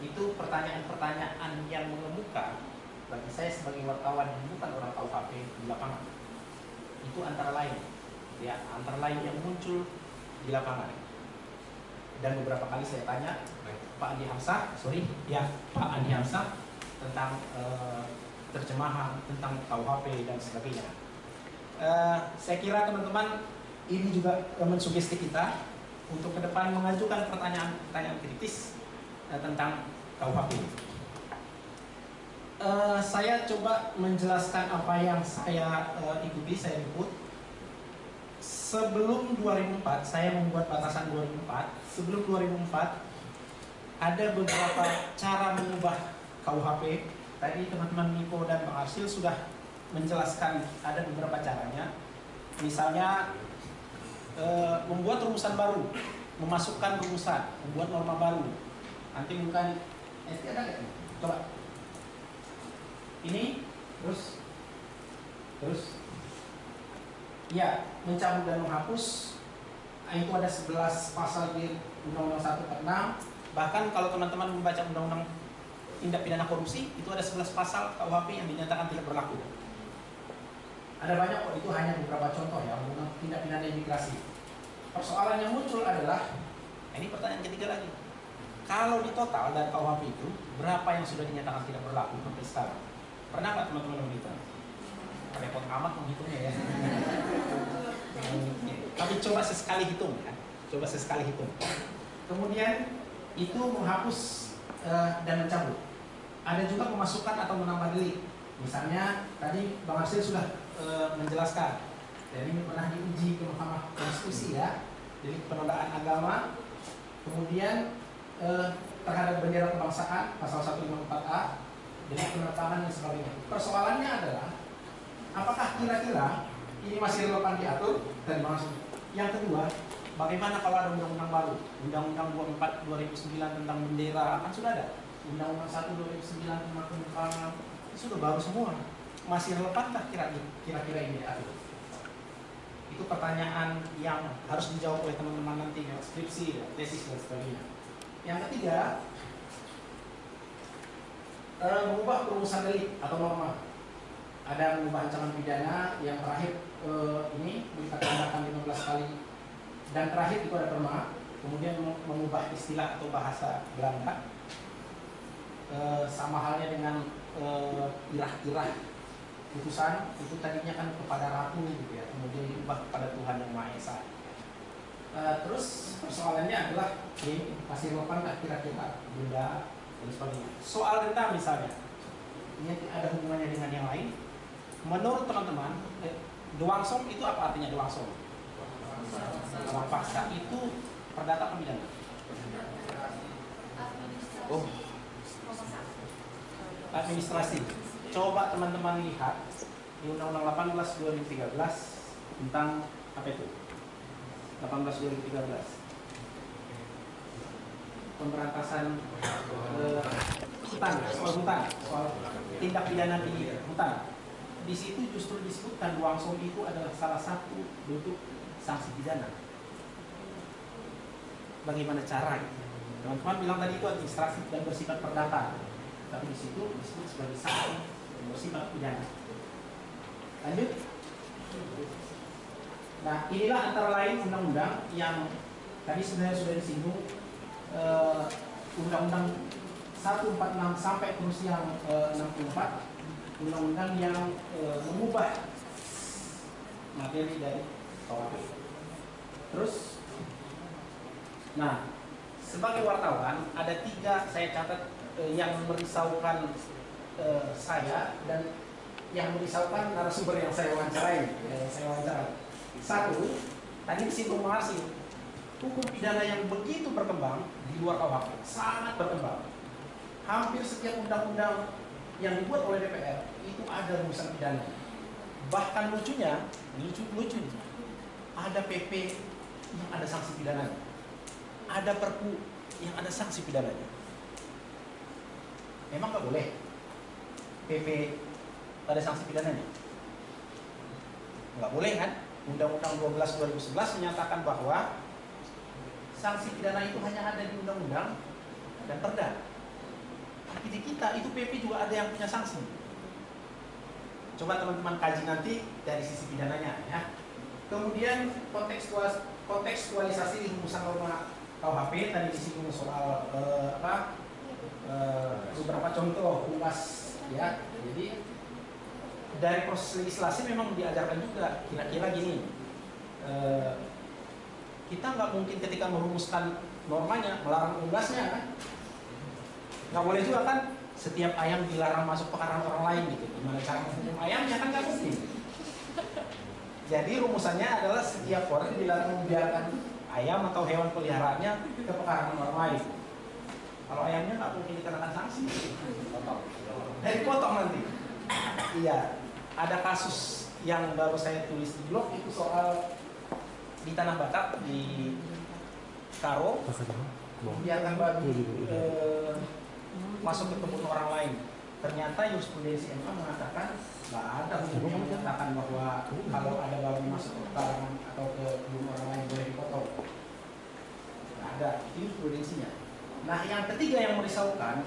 itu pertanyaan-pertanyaan yang mengemuka bagi saya sebagai wartawan yang bukan orang KUHP di lapangan. Itu antara lain ya antara lain yang muncul di lapangan. Dan beberapa kali saya tanya Pak Andi Hamzah sorry ya Pak Andi Hamzah tentang eh, terjemahan tentang KUHP dan sebagainya. Eh, saya kira teman-teman ini juga mensugesti kita untuk ke depan mengajukan pertanyaan-pertanyaan kritis eh, tentang KUHP. Eh, saya coba menjelaskan apa yang saya eh, ikuti, saya ikut. Sebelum 2004, saya membuat batasan 2004. Sebelum 2004, ada beberapa cara mengubah KUHP. Tadi teman-teman Niko dan Bang Arsil sudah menjelaskan ada beberapa caranya. Misalnya eh, membuat rumusan baru, memasukkan rumusan, membuat norma baru. Nanti bukan SD ada nggak? Coba. Ini terus terus ya mencabut dan menghapus Nah, itu ada 11 pasal di Undang-Undang 146 bahkan kalau teman-teman membaca Undang-Undang Tindak Pidana Korupsi itu ada 11 pasal KUHP yang dinyatakan tidak berlaku. Ada banyak kok itu hanya beberapa contoh ya Undang Tindak Pidana Imigrasi. Persoalan yang muncul adalah nah ini pertanyaan ketiga lagi. Kalau di total dari KUHP itu berapa yang sudah dinyatakan tidak berlaku sampai sekarang? Pernah nggak teman-teman menghitung repot amat menghitungnya ya. Tapi coba sesekali hitung ya. Coba sesekali hitung. Kemudian itu menghapus eh, dan mencabut. Ada juga pemasukan atau menambah delik. Misalnya tadi Bang Arsil sudah eh, menjelaskan. Dan ini pernah diuji ke Mahkamah Konstitusi ya. Delik penodaan agama. Kemudian eh, terhadap bendera kebangsaan pasal 154A delik penerbangan dan sebagainya. Persoalannya adalah apakah kira-kira ini masih relevan diatur dan masuk. Yang kedua, bagaimana kalau ada undang-undang baru, Undang-Undang 24 2009 tentang bendera kan sudah ada, Undang-Undang 1 2009 tentang penerbangan sudah baru semua. Masih relevankah kira-kira kira-kira ini diatur? Itu pertanyaan yang harus dijawab oleh teman-teman nanti ya, skripsi, ya, tesis dan sebagainya. Yang ketiga, eh, mengubah perumusan delik atau norma ada mengubah ancaman pidana yang terakhir eh, ini ditambahkan 15 kali dan terakhir itu ada perma kemudian mengubah istilah atau bahasa Belanda. Eh, sama halnya dengan eh, irah-irah putusan itu tadinya kan kepada ratu gitu ya kemudian diubah kepada Tuhan yang Maha Esa. Eh, terus persoalannya adalah ini masih relevan nggak kira-kira benda dan sebagainya. Soal denda misalnya ini ada hubungannya dengan yang lain. Menurut teman-teman eh, itu apa artinya doangsom? Uang paksa itu perdata apa pidana? Oh, administrasi. Coba teman-teman lihat di Undang-Undang 18 2013 tentang apa itu? 18 2013 pemberantasan eh, hutan, soal hutan, soal tindak pidana di hutan. Di situ justru disebutkan luangsom itu adalah salah satu bentuk sanksi pidana. Bagaimana cara? Teman-teman bilang tadi itu administrasi dan bersifat perdata, tapi di situ disebut sebagai sanksi yang bersifat pidana. Lanjut. Nah, inilah antara lain undang-undang yang tadi sebenarnya sudah disinggung eh, undang-undang 146 sampai terus yang eh, 64 undang-undang yang eh, mengubah materi dari Terus, nah sebagai wartawan ada tiga saya catat eh, yang merisaukan eh, saya dan yang merisaukan narasumber yang saya wawancarai, yang saya wawancarai. Satu, tadi disinggung Marsi, hukum pidana yang begitu berkembang di luar KUHP, sangat berkembang. Hampir setiap undang-undang yang dibuat oleh DPR itu ada rumusan pidana. Bahkan lucunya, lucu lucu, ada PP yang ada sanksi pidananya, ada Perpu yang ada sanksi pidananya. Memang nggak boleh PP ada sanksi pidananya? Nggak boleh kan? Undang-Undang 12 2011 menyatakan bahwa sanksi pidana itu hanya ada di undang-undang dan perda. Tapi di kita itu PP juga ada yang punya sanksi. Coba teman-teman kaji nanti dari sisi pidananya ya. Kemudian kontekstualis kontekstualisasi di rumusan norma KUHP tadi disinggung soal eh, apa eh, beberapa contoh ulas ya. Jadi dari proses legislasi memang diajarkan juga kira-kira gini. eh, kita nggak mungkin ketika merumuskan normanya melarang unggasnya kan? Nggak boleh juga kan setiap ayam dilarang masuk pekarangan orang lain gitu. Gimana cara menghukum ayamnya kan nggak mungkin. Jadi rumusannya adalah setiap orang dilarang membiarkan ayam atau hewan peliharaannya ke pekarangan orang lain. Kalau ayamnya nggak mungkin dikenakan sanksi. Dari potong nanti. Iya, ada kasus yang baru saya tulis di blog itu soal di Tanah Batak di Karo biarkan babi eh, masuk ke kebun orang lain. Ternyata jurisprudensi MK mengatakan ada hukum yang menyatakan bahwa kalau ada babi masuk ke atau ke kebun orang lain boleh dipotong. Nggak ada, jurisprudensinya. Nah yang ketiga yang merisaukan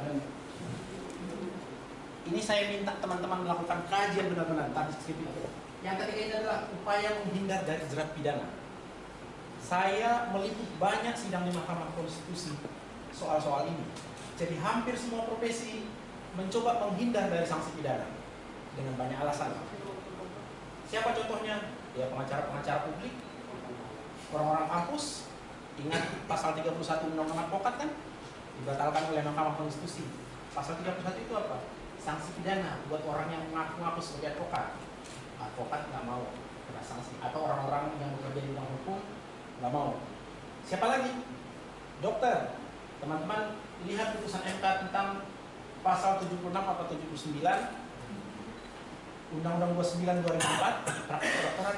ini saya minta teman-teman melakukan kajian benar-benar tadi skrip. Yang ketiga ini adalah upaya menghindar dari jerat pidana. Saya meliput banyak sidang di Mahkamah Konstitusi soal-soal ini. Jadi hampir semua profesi mencoba menghindar dari sanksi pidana dengan banyak alasan. Siapa contohnya? Ya pengacara-pengacara publik, orang-orang kampus. Ingat pasal 31 Undang-Undang Advokat kan? Dibatalkan oleh Mahkamah Konstitusi. Pasal 31 itu apa? Sanksi pidana buat orang yang mengaku-ngaku sebagai advokat. Advokat nggak mau kena sanksi. Atau orang-orang yang bekerja di bidang hukum nggak mau. Siapa lagi? Dokter. Teman-teman lihat putusan MK tentang pasal 76 atau 79 Undang-Undang 29 2004 praktek kedokteran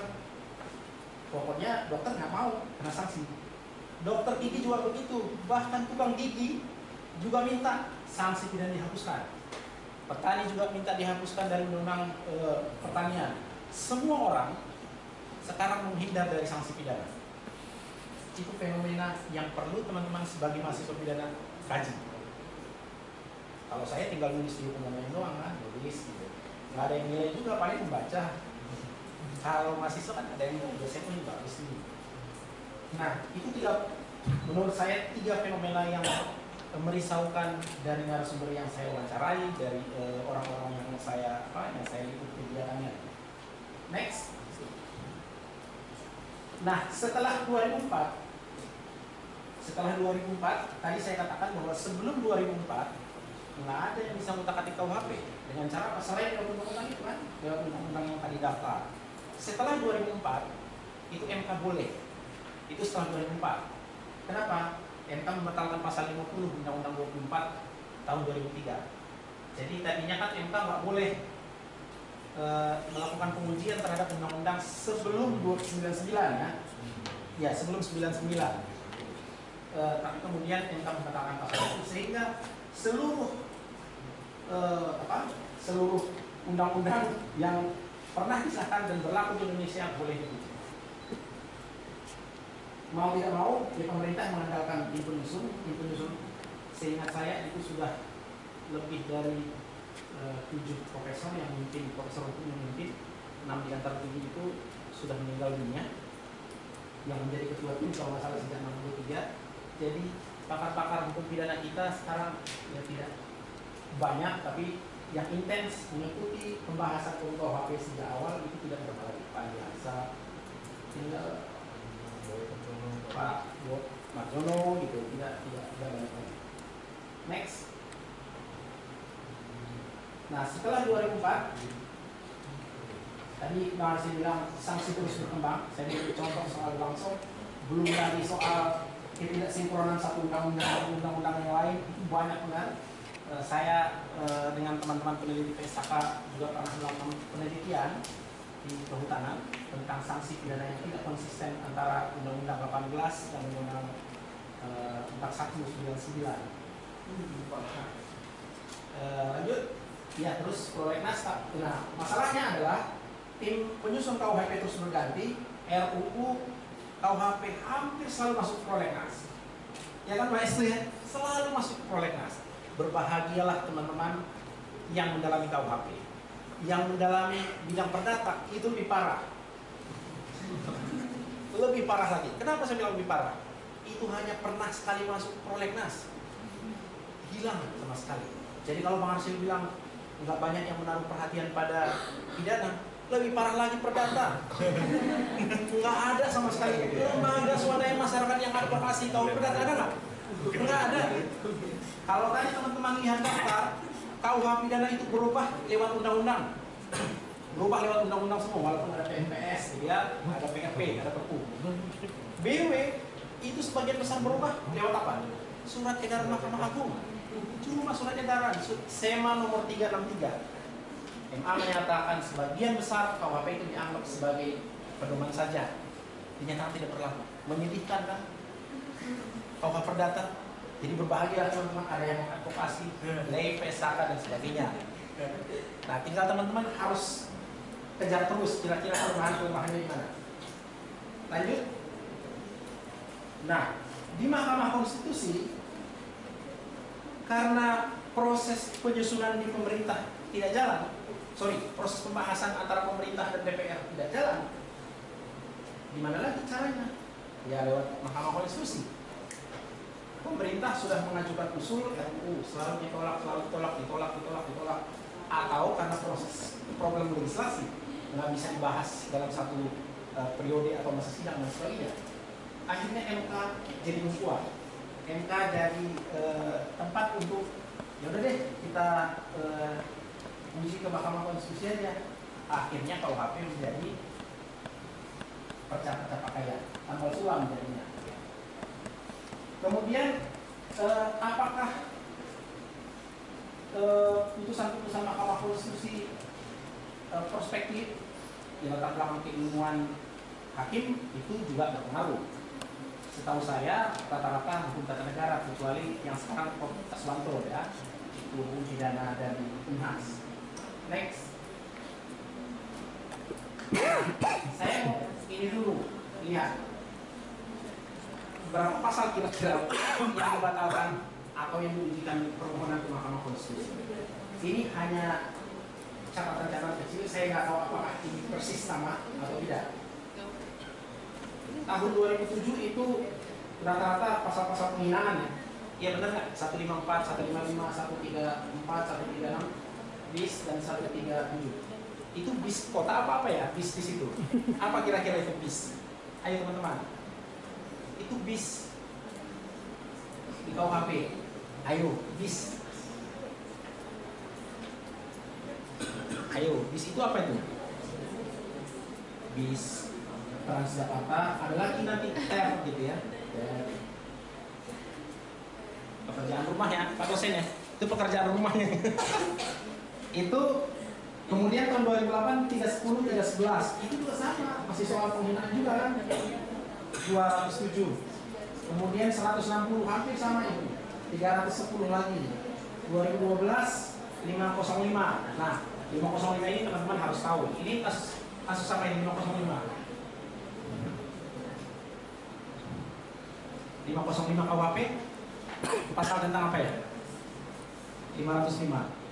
pokoknya dokter nggak mau kena sanksi. Dokter gigi juga begitu. Bahkan tukang gigi juga minta sanksi tidak dihapuskan. Petani juga minta dihapuskan dari undang-undang e, pertanian. Semua orang sekarang menghindar dari sanksi pidana. Itu fenomena yang perlu teman-teman sebagai mahasiswa pidana kaji kalau saya tinggal nulis di online doang kan nulis gitu. Nggak ada yang nilai juga paling membaca. Kalau mahasiswa kan ada yang biasanya ini bagus nih nah itu tiga menurut saya tiga fenomena yang merisaukan dari narasumber yang saya wawancarai dari eh, orang-orang yang saya apa yang saya ikut kegiatannya. Next. Nah setelah 2004 setelah 2004 tadi saya katakan bahwa sebelum 2004 nggak ada yang bisa ngutak-atik KUHP dengan cara apa selain lewat undang-undang itu kan lewat undang-undang yang tadi daftar. Setelah 2004 itu MK boleh. Itu setelah 2004 kenapa? MK membatalkan pasal 50 undang-undang 24 tahun 2003 jadi tadinya kan MK nggak boleh e, melakukan pengujian terhadap undang-undang sebelum 99 ya. Ya sebelum 99 e, tapi kemudian MK membatalkan pasal itu sehingga seluruh eh, apa seluruh undang-undang yang pernah disahkan dan berlaku di Indonesia boleh diuji. Mau tidak mau, ya pemerintah mengandalkan tim penyusun seingat saya itu sudah lebih dari eh, tujuh profesor yang memimpin, profesor hukum yang memimpin, enam di antara tujuh itu sudah meninggal dunia, yang menjadi ketua tim kalau nggak salah sejak 63. Jadi pakar-pakar hukum pidana kita sekarang ya tidak banyak tapi yang intens mengikuti pembahasan UKHP sejak awal itu tidak berapa lagi. Pak Biasa tinggal Pak Marjono gitu tidak tidak tidak banyak lagi. Next. Nah setelah 2004 tadi Bang Arsi bilang sanksi terus berkembang. Saya beri contoh soal langsung. Belum lagi soal ketidaksinkronan satu undang-undang undang-undang yang lain itu banyak benar Eh, saya eh, dengan teman-teman peneliti PSK juga pernah melakukan penelitian di kehutanan tentang sanksi pidana yang tidak konsisten antara Undang-Undang 18 dan Undang-Undang uh, 4199. Uh, lanjut, ya terus prolegnas. Nah, masalahnya adalah tim penyusun KUHP terus berganti, RUU KUHP hampir selalu masuk prolegnas. Ya kan Pak Estri ya? Selalu masuk prolegnas berbahagialah teman-teman yang mendalami KUHP yang mendalami bidang perdata itu lebih parah lebih parah lagi kenapa saya bilang lebih parah itu hanya pernah sekali masuk prolegnas hilang sama sekali. Jadi kalau Bang Arsil bilang nggak banyak yang menaruh perhatian pada pidana, lebih parah lagi perdata. nggak ada sama sekali. Lembaga swadaya masyarakat yang advokasi tahu perdata ada nggak? Nggak ada. Kalau tadi teman-teman lihat daftar, KUH pidana itu berubah lewat undang-undang. Berubah lewat undang-undang semua, walaupun ada PNPS, ya, ada PKP, ada Perpu. BW itu sebagian besar berubah lewat apa? Surat edaran Mahkamah Agung. Cuma surat edaran SEMA nomor 363. MA menyatakan sebagian besar KUHP itu dianggap sebagai pedoman saja. Dinyatakan tidak berlaku. Menyedihkan kan? KUH perdata. Jadi berbahagia teman-teman ada yang advokasi, lay, PSK dan sebagainya. Nah, tinggal teman-teman harus kejar terus kira-kira kelemahan-kelemahannya di mana. Lanjut. Nah, di Mahkamah Konstitusi karena proses penyusunan di pemerintah tidak jalan, sorry, proses pembahasan antara pemerintah dan DPR tidak jalan, di mana lagi caranya? Ya lewat Mahkamah Konstitusi. Pemerintah sudah mengajukan usul RUU selalu ditolak, selalu ditolak, ditolak, ditolak, ditolak, atau karena proses problem legislasi nggak bisa dibahas dalam satu uh, periode atau masa sidang dan sebagainya. Akhirnya MK jadi menguat. MK jadi uh, tempat untuk ya udah deh kita uh, uji ke Mahkamah Konstitusi aja. Akhirnya KUHP menjadi percapa pakaian, tambal sulam jadinya. Kemudian eh, apakah putusan-putusan eh, Mahkamah Konstitusi eh, prospektif di latar belakang keilmuan hakim itu juga berpengaruh. Setahu saya rata-rata hukum tata negara kecuali yang sekarang Pak Swanto ya itu hukum pidana dari Unhas. Next. saya mau ini dulu lihat berapa pasal kira-kira yang dibatalkan atau yang diujikan permohonan ke Mahkamah Konstitusi. Ini hanya catatan-catatan kecil, saya nggak tahu apakah ini persis sama atau tidak. Tahun 2007 itu rata-rata pasal-pasal penghinaan ya. Iya benar nggak? 154, 155, 134, 136, bis dan 137. Itu bis kota apa apa ya? Bis di situ. Apa kira-kira itu bis? Ayo teman-teman. Itu bis di KUHP. Ayo, bis. Ayo, bis itu apa itu? Bis Transjakarta, ada lagi nanti ter gitu ya. Pekerjaan rumah ya, Pak dosen ya. Itu pekerjaan rumahnya. itu kemudian tahun 2008 310 311 itu juga sama masih soal penghinaan juga kan 207 kemudian 160 hampir sama itu. 310 lagi. 2012 505 nah 505 ini teman-teman harus tahu. Ini kasus kasus apa ini 505 505 KUHP pasal tentang apa ya? 505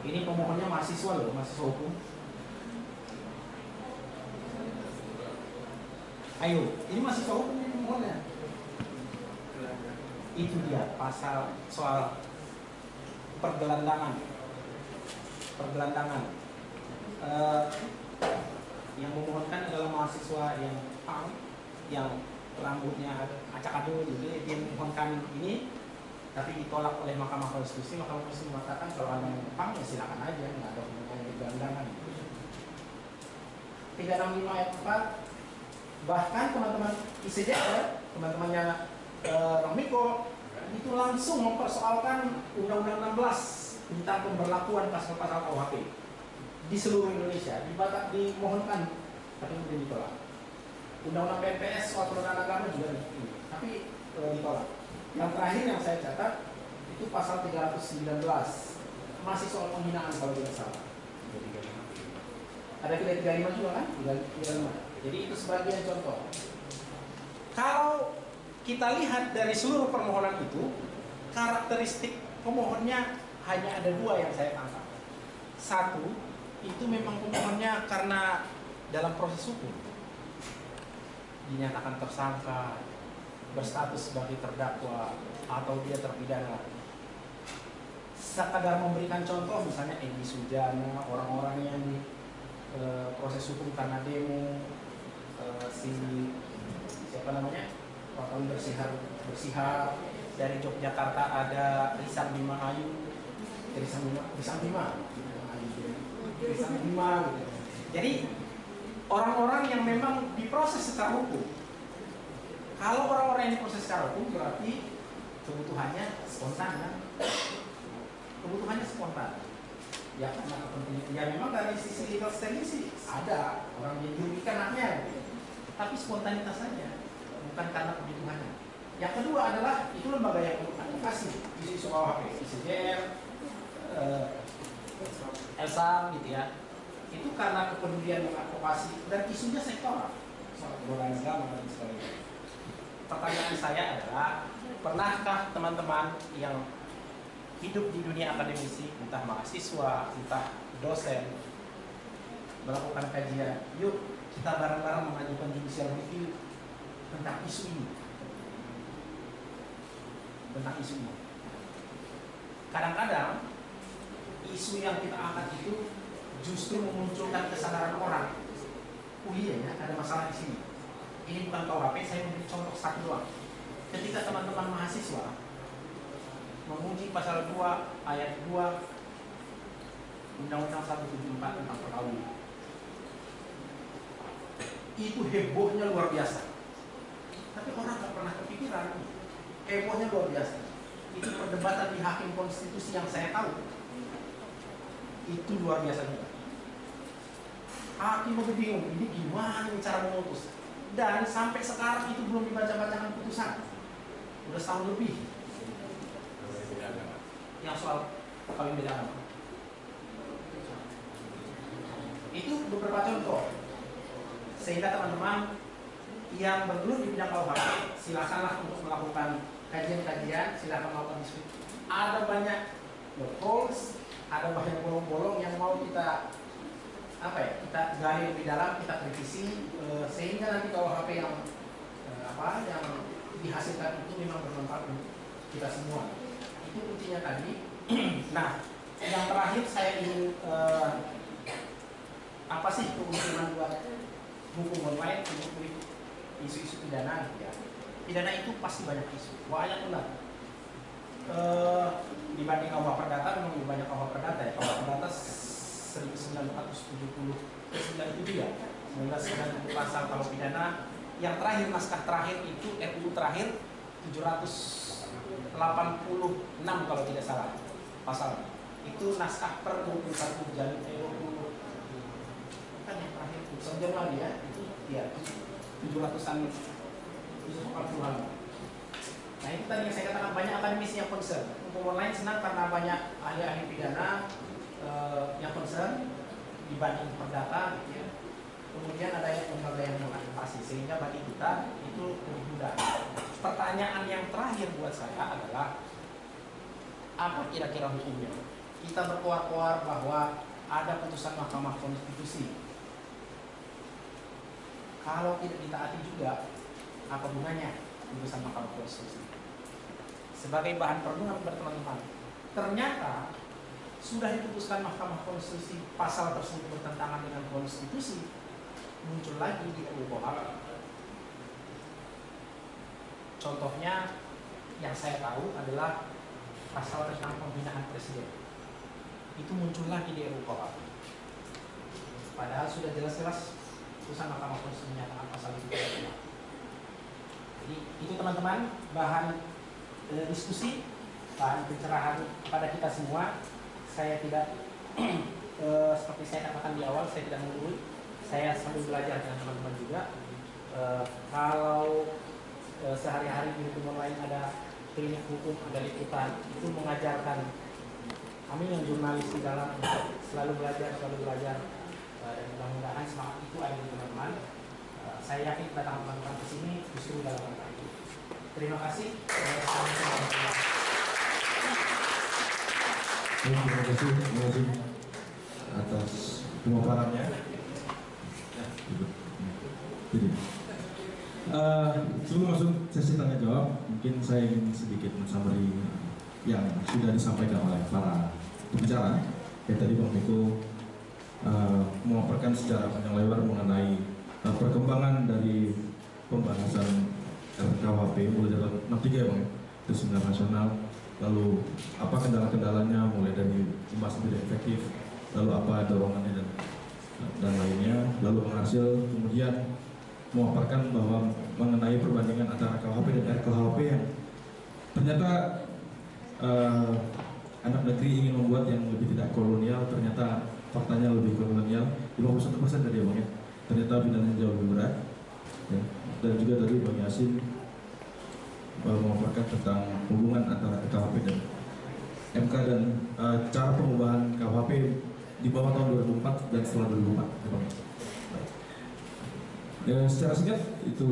ini pemohonnya mahasiswa loh mahasiswa hukum ayo ini mahasiswa hukum ini itu dia pasal soal pergelandangan. Pergelandangan. Uh, yang memohonkan adalah mahasiswa yang pang yang rambutnya acak adul jadi dia memohonkan ini tapi ditolak oleh Mahkamah Konstitusi. Mahkamah Konstitusi mengatakan kalau yang pang ya silakan aja. Nggak ada hubungannya di gelandangan. 365 ayat 4 bahkan teman-teman ICJR teman-temannya eh, Romiko itu langsung mempersoalkan Undang-Undang 16 tentang pemberlakuan pasal-pasal KUHP di seluruh Indonesia dibatak dimohonkan tapi kemudian ditolak. Undang-Undang PPS soal penodaan agama juga ini, tapi e, ditolak. Yang terakhir yang saya catat itu pasal 319 masih soal penghinaan kalau tidak salah. Ada 335 juga kan? 335. Jadi itu sebagian contoh. Kalau kita lihat dari seluruh permohonan itu, karakteristik pemohonnya hanya ada dua yang saya tangkap. Satu, itu memang pemohonnya karena dalam proses hukum dinyatakan tersangka, berstatus sebagai terdakwa atau dia terpidana. sekadar memberikan contoh misalnya Edi Sujana, orang-orang yang eh, proses hukum karena demo eh, si siapa namanya? Pak bersihar bersihar dari Yogyakarta ada Risan Bima Ayu. Risan Bima Risan Bima? Risan Bima gitu. jadi orang-orang yang memang diproses secara hukum. Kalau orang-orang yang diproses secara hukum berarti kebutuhannya spontan kan? Kebutuhannya spontan. Ya karena kepentingan ya memang dari sisi legal standing sih ada. Orang yang dirugikan anaknya gitu. Tapi spontanitas saja bukan karena kebutuhannya. Yang kedua adalah itu lembaga yang advokasi isu-isu KUHP ICJR eh, Elsa gitu ya. Itu karena kepedulian mengadvokasi dan isunya sektoral. Soal kebebasan agama dan sebagainya. Pertanyaan saya adalah pernahkah teman-teman yang hidup di dunia akademisi, entah mahasiswa, entah dosen, melakukan kajian, yuk kita bareng-bareng mengajukan judicial review tentang isu ini. Tentang isu ini. Kadang-kadang isu yang kita angkat itu justru memunculkan kesadaran orang. Oh iya ya, ada masalah di sini. Ini bukan KUHP, saya memberi contoh satu doang. Ketika teman-teman mahasiswa menguji pasal 2 ayat 2 Undang-Undang 174 tentang perkawinan. Itu hebohnya luar biasa. Tapi orang nggak pernah kepikiran. Hebohnya luar biasa. Itu perdebatan di hakim konstitusi yang saya tahu. Itu luar biasa juga. Hakim mau bingung, ini gimana cara memutus? Dan sampai sekarang itu belum dibaca-bacakan putusan. Udah setahun lebih yang soal kawin beda agama. Itu beberapa contoh. Sehingga teman-teman yang bergelut di bidang KUHP, silakanlah untuk melakukan kajian-kajian, silakan melakukan diskusi. Ada banyak loopholes, ada banyak bolong-bolong yang mau kita apa ya kita gali lebih dalam kita kritisi e, sehingga nanti KUHP yang e, apa yang dihasilkan itu memang bermanfaat untuk kita semua itu kuncinya tadi. nah, yang terakhir saya ingin uh, apa sih keuntungan buat hukum online untuk isu-isu pidana gitu ya. Pidana itu pasti banyak isu, banyak benar. Uh, dibanding KUH Perdata memang lebih banyak KUH Perdata ya. KUH Perdata 1970 97 ya. 1990 pasal kalau pidana yang terakhir naskah terakhir itu RUU terakhir 700 86 kalau tidak salah pasal itu naskah per 21 Januari eh, 20 1 Januari ya itu ya 700-an 740-an nah itu tadi yang saya katakan banyak akademisi yang concern. Hukum online senang karena banyak ahli-ahli pidana eh, yang concern dibanding perdata gitu ya. Kemudian ada yang lembaga yang mengadvokasi sehingga bagi kita itu lebih mudah. Pertanyaan yang terakhir buat saya adalah apa kira-kira hukumnya? Kita berkoar-koar bahwa ada putusan Mahkamah Konstitusi. Kalau tidak ditaati juga, apa gunanya putusan Mahkamah Konstitusi? Sebagai bahan perenungan kepada teman-teman, ternyata sudah diputuskan Mahkamah Konstitusi pasal tersebut bertentangan dengan konstitusi muncul lagi di RUU Contohnya yang saya tahu adalah pasal tentang pembinaan presiden. Itu muncul lagi di RUU. Padahal sudah jelas-jelas putusan Mahkamah Konstitusi menyatakan pasal itu Jadi itu teman-teman bahan e, diskusi, bahan pencerahan kepada kita semua. Saya tidak e, seperti saya katakan di awal, saya tidak menggurui. Saya sambil belajar dengan teman-teman juga. E, kalau Eh, sehari-hari di hukum lain ada klinik hukum, ada liputan, itu mengajarkan kami yang jurnalis di dalam selalu belajar, selalu belajar dan mudah-mudahan semangat itu ada di teman-teman. Eh, saya yakin kedatangan teman-teman ke sini justru dalam rangka itu. Terima kasih. Terima kasih, terima kasih atas pemaparannya. Ya, Jadi. Uh, sebelum masuk sesi tanya jawab, mungkin saya ingin sedikit mensummary yang sudah disampaikan oleh para pembicara. Ya tadi Bang Miko uh, memaparkan secara panjang lebar mengenai uh, perkembangan dari pembahasan RKUHP mulai dari 63 ya Bang ya, itu seminar nasional. Lalu apa kendala-kendalanya mulai dari membahas tidak efektif lalu apa dorongannya dan dan lainnya. Lalu menghasil kemudian memaparkan bahwa mengenai perbandingan antara KUHP dan RKUHP yang ternyata eh, anak negeri ingin membuat yang lebih tidak kolonial ternyata faktanya lebih kolonial 51 persen tadi ya ya ternyata pidana jauh lebih berat ya. dan juga tadi bang Yasin eh, memaparkan tentang hubungan antara KUHP dan MK dan eh, cara pengubahan KUHP di bawah tahun 2004 dan setelah 2004 ya, Bang. Ya, secara singkat itu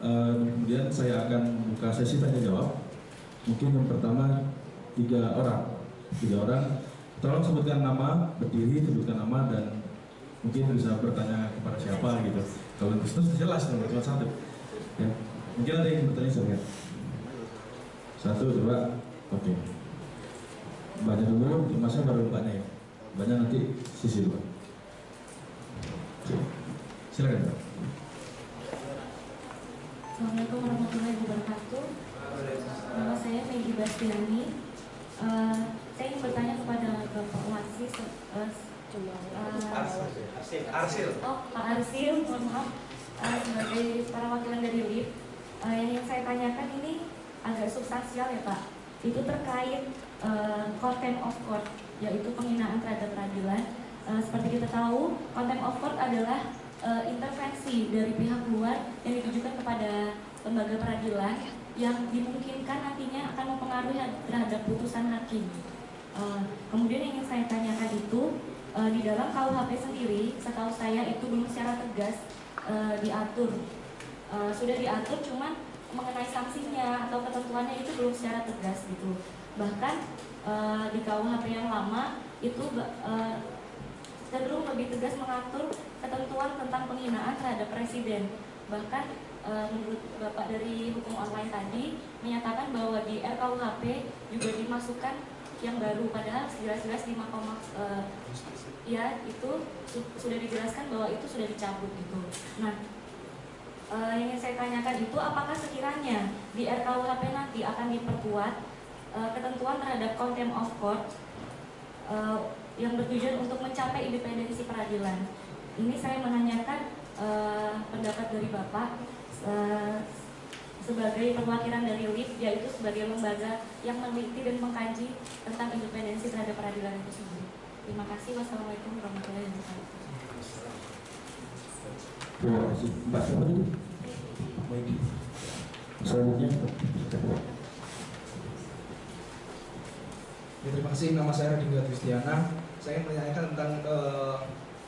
eh, kemudian saya akan buka sesi tanya jawab. Mungkin yang pertama tiga orang, tiga orang. Tolong sebutkan nama, berdiri, sebutkan nama dan mungkin bisa bertanya kepada siapa gitu. Kalau itu jelas nomor cuma satu. Ya. Mungkin ada yang bertanya saya. Satu coba, oke. Banyak dulu, masa baru banyak ya. Banyak nanti sisi dulu. Oke. Silakan. Pak. Assalamualaikum warahmatullahi wabarakatuh. Nama saya Megi Bastiani. Eh, saya ingin bertanya kepada Bapak Wasis. eh, eh, Arsil, Arsil. oh, Pak Arsil, mohon maaf. Eh, sebagai para wakilan dari LIP, eh, yang ingin saya tanyakan ini agak substansial ya Pak. Itu terkait eh, contempt of court, yaitu penghinaan terhadap peradilan. Eh, seperti kita tahu, contempt of court adalah eh, intervensi dari pihak luar yang ditujukan kepada lembaga peradilan yang dimungkinkan nantinya akan mempengaruhi terhadap putusan hakim. Eh, kemudian yang ingin saya tanyakan itu eh, di dalam KUHP sendiri, setahu saya itu belum secara tegas eh, diatur. Eh, sudah diatur, cuman mengenai sanksinya atau ketentuannya itu belum secara tegas gitu. Bahkan eh, di KUHP yang lama itu eh, cenderung lebih tegas mengatur ketentuan tentang penghinaan terhadap presiden. Bahkan menurut Bapak dari hukum online tadi menyatakan bahwa di RKUHP juga dimasukkan yang baru padahal jelas-jelas di Mahkamah e, ya itu su- sudah dijelaskan bahwa itu sudah dicabut gitu. Nah, e, yang ingin saya tanyakan itu apakah sekiranya di RKUHP nanti akan diperkuat e, ketentuan terhadap contempt of court e, yang bertujuan untuk mencapai independensi peradilan. Ini saya menanyakan eh, pendapat dari Bapak eh, sebagai perwakilan dari LIP, yaitu sebagai lembaga yang meneliti dan mengkaji tentang independensi terhadap peradilan itu sendiri. Terima kasih. Wassalamualaikum warahmatullahi wabarakatuh. Terima kasih. Mbak? Selanjutnya. Ya, terima kasih. Nama saya Radingga Tristiana. Saya menanyakan tentang eh,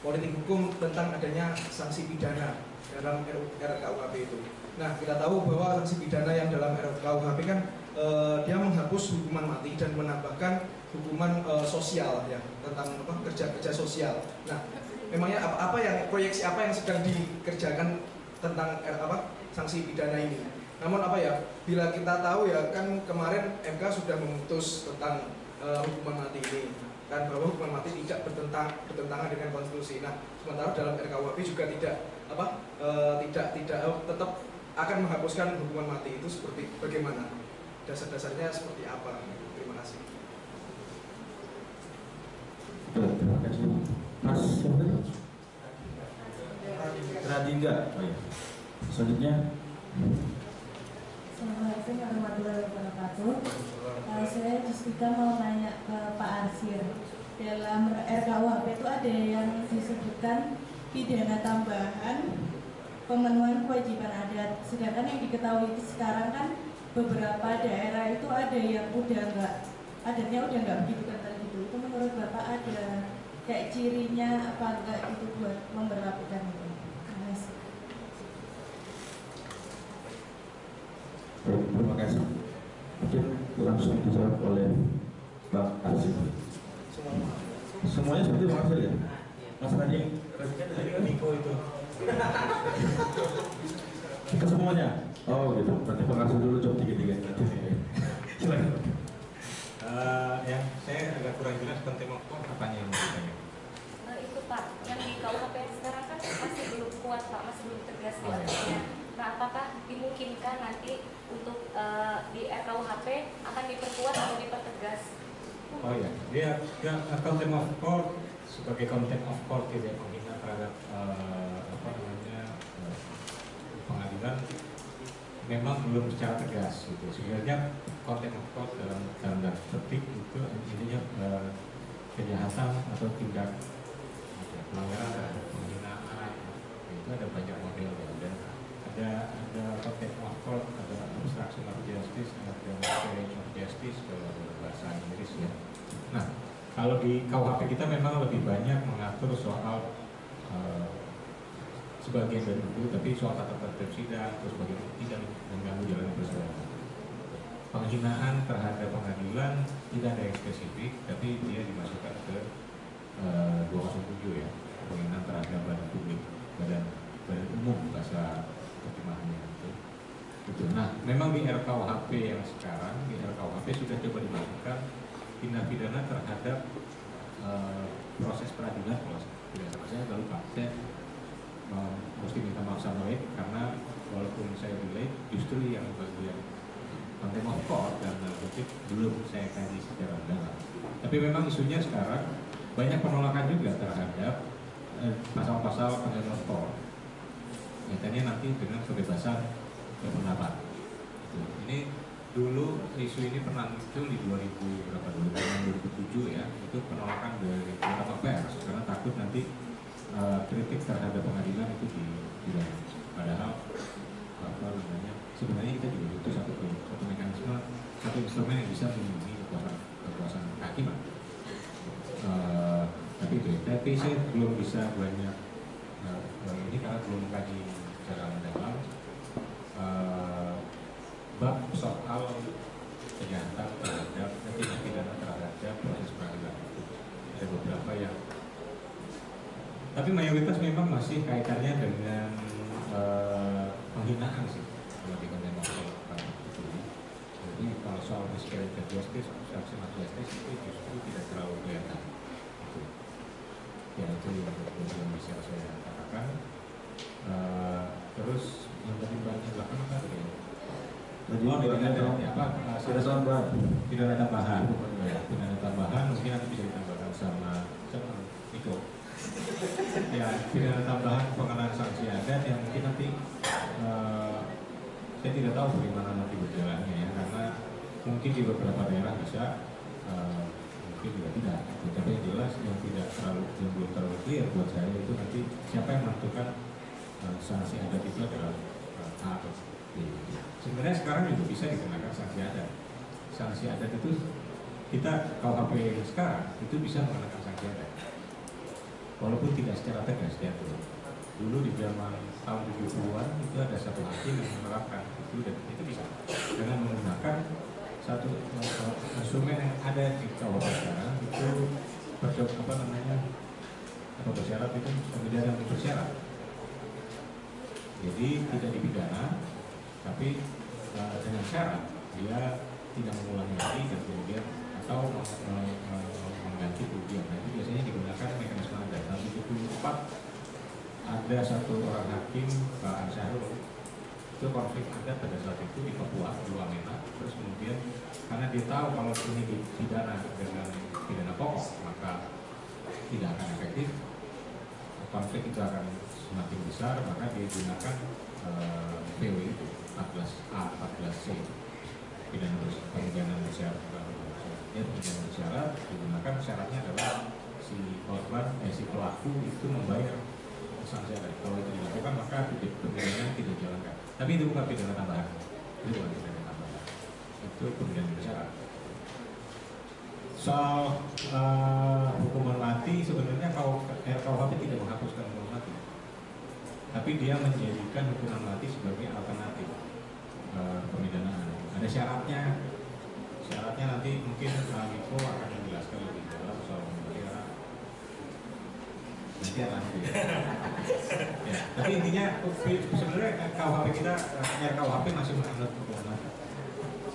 politik hukum tentang adanya sanksi pidana dalam RKUHP itu. Nah, kita tahu bahwa sanksi pidana yang dalam RKUHP kan eh, dia menghapus hukuman mati dan menambahkan hukuman eh, sosial ya tentang apa kerja-kerja sosial. Nah, memangnya apa, apa yang proyeksi apa yang sedang dikerjakan tentang eh, apa sanksi pidana ini? Namun apa ya, bila kita tahu ya kan kemarin MK sudah memutus tentang eh, hukuman mati ini kan bahwa hukuman mati tidak bertentang bertentangan dengan konstitusi. Nah, sementara dalam RKUHP juga tidak apa eh, tidak tidak tetap akan menghapuskan hukuman mati itu seperti bagaimana? Dasar-dasarnya seperti apa? Terima kasih. Terima kasih. Mas? Radingga. Oh, iya. Selanjutnya. Assalamualaikum warahmatullahi wabarakatuh. Uh, saya Justika mau nanya ke Pak Arsir. Dalam RKUHP itu ada yang disebutkan pidana tambahan pemenuhan kewajiban adat. Sedangkan yang diketahui sekarang kan beberapa daerah itu ada yang udah enggak adatnya udah enggak begitu kental gitu. Itu menurut Bapak ada kayak cirinya apa enggak itu buat memperlakukan itu? Terima kasih. Baik, terima kasih. Mungkin langsung dijawab oleh Bang Arsif. Semuanya seperti Bang Arsif ya? Mas Rading, Radingga dari Miko itu. Kita semuanya? Oh gitu. Nanti pengasuh dulu coba tiga tiga silakan. Uh, ya saya agak kurang jelas tentang tema kuat yang mau ditanya? Eh, itu pak. Yang di KUHP sekarang kan masih belum kuat pak. Masih belum tegas oh, ya. nah apakah dimungkinkan nanti untuk uh, di RKUHP akan diperkuat atau dipertegas? Oh ya dia ya, kalau tema kuat sebagai content of court tidak menghina terhadap eh, apa namanya eh, pengadilan memang belum secara tegas gitu. Sebenarnya content of court dalam dalam petik itu intinya eh, kejahatan atau tindak ya, pelanggaran terhadap penghinaan itu ada banyak model ya. ada ada ada content of court ada obstruction of justice ada miscarriage of justice kalau bahasa Inggris ya nah kalau di KUHP kita memang lebih banyak mengatur soal eh, sebagian dari itu tapi soal tata tertib sidang terus bagaimana tidak mengganggu jalannya persidangan. Penghinaan terhadap pengadilan tidak ada yang spesifik tapi dia dimasukkan ke eh, 207 ya penghinaan terhadap badan publik badan badan umum bahasa terjemahannya itu. Itu. Nah memang di RKUHP yang sekarang di RKUHP sudah coba dilakukan tindak pidana terhadap eh, proses peradilan kalau tidak salah saya lalu pak saya eh, mesti minta maaf sama Lid karena walaupun saya relate justru yang bagian contempt of court dan kutip belum saya kaji secara mendalam. Tapi memang isunya sekarang banyak penolakan juga terhadap eh, pasal-pasal contempt of court. Kaitannya nanti dengan kebebasan berpendapat. Gitu. Ini dulu isu ini pernah muncul di 2000 berapa 2006 2007 ya. Itu penolakan dari beberapa pers karena takut nanti eh, kritik terhadap pengadilan itu di, di padahal apa namanya sebenarnya kita juga butuh satu satu mekanisme satu instrumen yang bisa melindungi kekuasaan kekuasaan kehakiman Eh, tapi itu tapi saya belum bisa banyak eh, ini karena belum mengkaji secara mendalam. Bab soal kejahatan terhadap tindak pidana terhadap proses peradilan ada beberapa yang tapi mayoritas memang masih kaitannya dengan eh, penghinaan sih kalau di konten. Jadi kalau soal miscarriage of justice, obstruction of justice itu justru tidak terlalu kelihatan. Itu. Ya itu yang, yang bisa saya katakan. Eh, terus yang tadi banyak belakang apa tadi? Tadi Oh, tidak ada apa? eh, Ada tidak ada tambahan. Ya, tidak ada tambahan. Mungkin nanti bisa ditambahkan sama sama Niko. ya, tidak ada tambahan pengenaan sanksi adat yang mungkin nanti eh, saya tidak tahu bagaimana nanti berjalannya ya, karena mungkin di beberapa daerah bisa, eh, mungkin juga tidak. Tapi yang jelas yang tidak terlalu yang belum terlalu clear buat saya itu nanti siapa yang menentukan eh, sanksi adat itu adalah eh, A atau B. Sebenarnya sekarang juga bisa dikenakan sanksi adat. Sanksi adat itu kita KUHP yang sekarang itu bisa mengenakan sanksi adat. Walaupun tidak secara tegas diatur. Dulu di zaman tahun 70-an itu ada satu hakim yang menerapkan itu dan itu bisa dengan menggunakan satu instrumen yang ada di KUHP sekarang itu berdok apa namanya apa bersyarat itu yang bersyarat. Jadi tidak dipidana, tapi eh, dengan syarat dia tidak mengulangi lagi dan kemudian atau meng- meng- mengganti kerugian. Nah, itu biasanya digunakan mekanisme adat. Tahun 74 ada satu orang hakim Pak Ansarul itu konflik adat pada saat itu di Papua di Wamena terus kemudian karena dia tahu kalau ini dipidana dengan pidana pokok maka tidak akan efektif konflik itu akan semakin besar maka dia gunakan eh, PW itu 14A 14C pidana pidana bersyarat ya pidana bersyarat digunakan syaratnya adalah si korban eh si pelaku itu membayar sanksi adat kalau itu dilakukan maka pidana tidak dijalankan. Tapi itu bukan pidana tambahan. Itu bukan pidana tambahan. Itu pidana bersyarat soal eh, hukuman mati sebenarnya kalau RKUHP tidak menghapuskan hukuman mati. Tapi dia menjadikan hukuman mati sebagai alternatif eh, pemidanaan. Ada syaratnya. Syaratnya nanti mungkin Pak Miko akan menjelaskan lebih dalam soal pembayaran nanti akan ya. tapi intinya sebenarnya KUHP kita eh, RKUHP masih menganut hukuman mati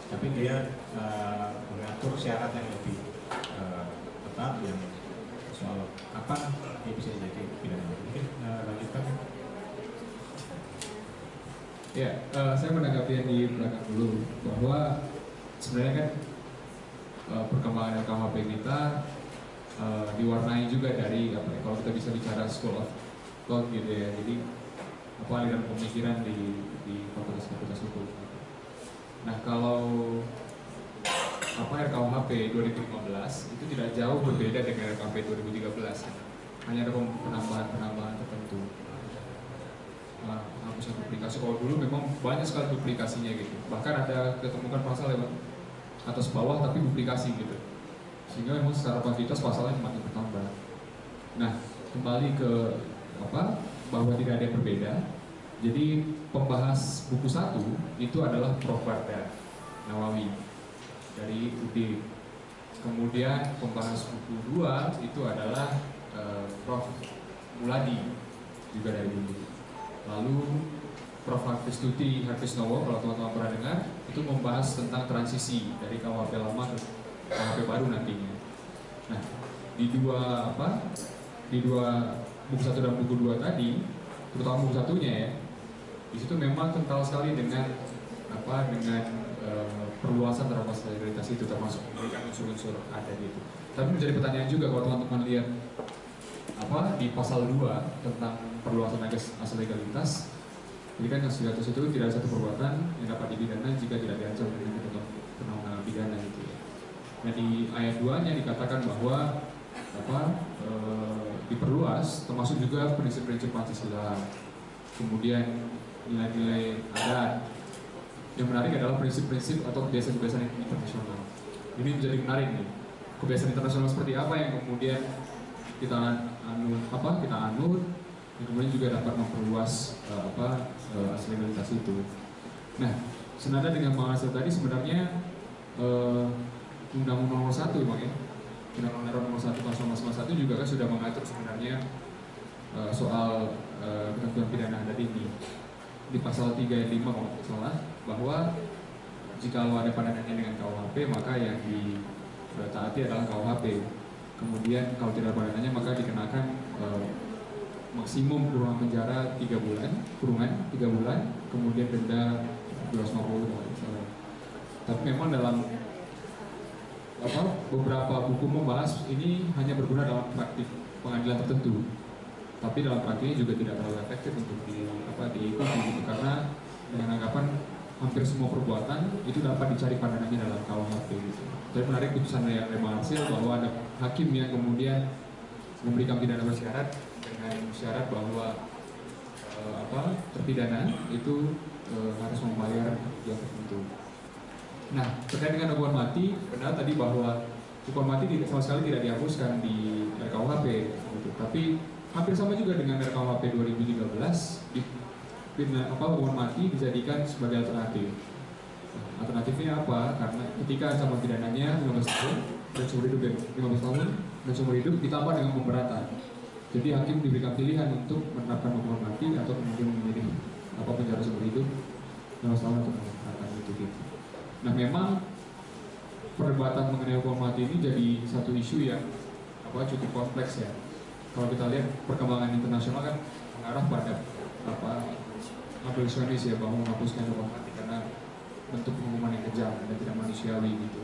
tapi dia eh, mengatur syarat yang lebih eh, ketat yang soal kapan dia bisa jadi pidana mati. mungkin eh, lanjutkan Ya, eh, saya menanggapi yang di belakang dulu bahwa sebenarnya kan eh, perkembangan RKUHP kita eh, diwarnai juga dari apa ya, kalau kita bisa bicara school of thought gitu ya. Jadi apa aliran pemikiran di di fakultas-fakultas hukum. Nah, kalau apa RKUHP 2015 itu tidak jauh berbeda dengan RKUHP 2013. Hanya ada penambahan-penambahan tertentu uh, hapus duplikasi. Kalau dulu memang banyak sekali duplikasinya gitu. Bahkan ada ketemukan pasal lewat atas bawah tapi duplikasi gitu. Sehingga memang secara kuantitas pasalnya makin bertambah. Nah, kembali ke apa bahwa tidak ada yang berbeda. Jadi pembahas buku satu itu adalah Prof. Barda Nawawi dari UD. Kemudian pembahas buku dua itu adalah uh, Prof. Muladi juga dari UD. Lalu Prof. Hafiz Tuti Nowo, kalau teman-teman pernah dengar, itu membahas tentang transisi dari KUHP lama ke KUHP baru nantinya. Nah, di dua apa? Di dua buku satu dan buku dua tadi, terutama buku satunya ya, di situ memang kental sekali dengan apa? Dengan e, perluasan terhadap legalitas itu termasuk memberikan unsur-unsur ada gitu. Tapi menjadi pertanyaan juga kalau teman-teman lihat apa di pasal 2 tentang perluasan asal legalitas. Jadi kan yang sudah itu tidak ada satu perbuatan yang dapat dipidana jika tidak diancam dengan ketentuan undang pidana gitu ya. Nah di ayat 2 nya dikatakan bahwa apa e, diperluas termasuk juga prinsip-prinsip Pancasila. Kemudian nilai-nilai adat. Yang menarik adalah prinsip-prinsip atau kebiasaan-kebiasaan internasional. Ini menjadi menarik nih. Kebiasaan internasional seperti apa yang kemudian kita anut apa kita anut dan kemudian juga dapat memperluas uh, apa uh, asli legalitas itu. Nah, senada dengan Bang tadi sebenarnya uh, Undang-Undang Nomor 1 Bang ya. Undang-Undang Nomor 1 tahun 1991 juga kan sudah mengatur sebenarnya uh, soal uh, ketentuan pidana adat ini di pasal 3 ayat 5 kalau tidak salah bahwa jika ada pandangannya dengan KUHP maka yang ditaati adalah KUHP kemudian kalau tidak pandangannya maka dikenakan maksimum kurungan penjara tiga bulan kurungan tiga bulan kemudian denda 250 tapi memang dalam apa beberapa buku membahas ini hanya berguna dalam praktik pengadilan tertentu. Tapi dalam praktiknya juga tidak terlalu efektif untuk di apa diikuti gitu. Karena dengan anggapan hampir semua perbuatan itu dapat dicari pandangannya dalam KUHP gitu. Tapi menarik putusan yang Rema hasil bahwa ada hakim yang kemudian memberikan pidana bersyarat dengan syarat bahwa e, apa terpidana itu e, harus membayar yang tertentu. Nah terkait dengan hukuman mati benar tadi bahwa hukuman mati tidak sama sekali tidak dihapuskan di RKUHP, gitu. tapi hampir sama juga dengan RKUHP 2013 di apa hukuman mati dijadikan sebagai alternatif. Nah, alternatifnya apa? Karena ketika ancaman pidananya 15 tahun dan seumur hidup 15 tahun dan seumur hidup ditambah dengan pemberatan. Jadi hakim diberikan pilihan untuk menerapkan hukuman mati atau kemudian menjadi apa penjara seumur hidup 15 tahun untuk pemberatan itu gitu. Nah memang perdebatan mengenai hukuman mati ini jadi satu isu yang apa cukup kompleks ya. Kalau kita lihat perkembangan internasional kan mengarah pada apa abolisionis ya bahwa menghapuskan hukuman mati karena bentuk hukuman yang kejam dan tidak manusiawi gitu.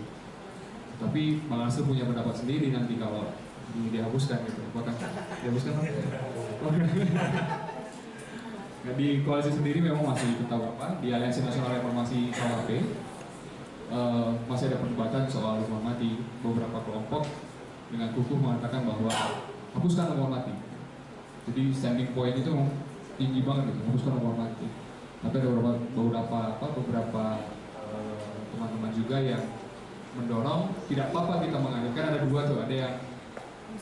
Tapi Bang Asel punya pendapat sendiri nanti kalau dihapuskan gitu. Apakah dihapuskan? nah, di koalisi sendiri memang masih tetap apa? Di Aliansi Nasional Reformasi KWP uh, masih ada perdebatan soal hukuman mati. Beberapa kelompok dengan kukuh mengatakan bahwa hapuskan hukuman mati. Jadi standing point itu tinggi banget gitu, hapuskan hukuman mati. Tapi ada beberapa beberapa apa beberapa teman-teman uh, juga yang mendorong tidak apa-apa kita menganut kan ada dua tuh ada yang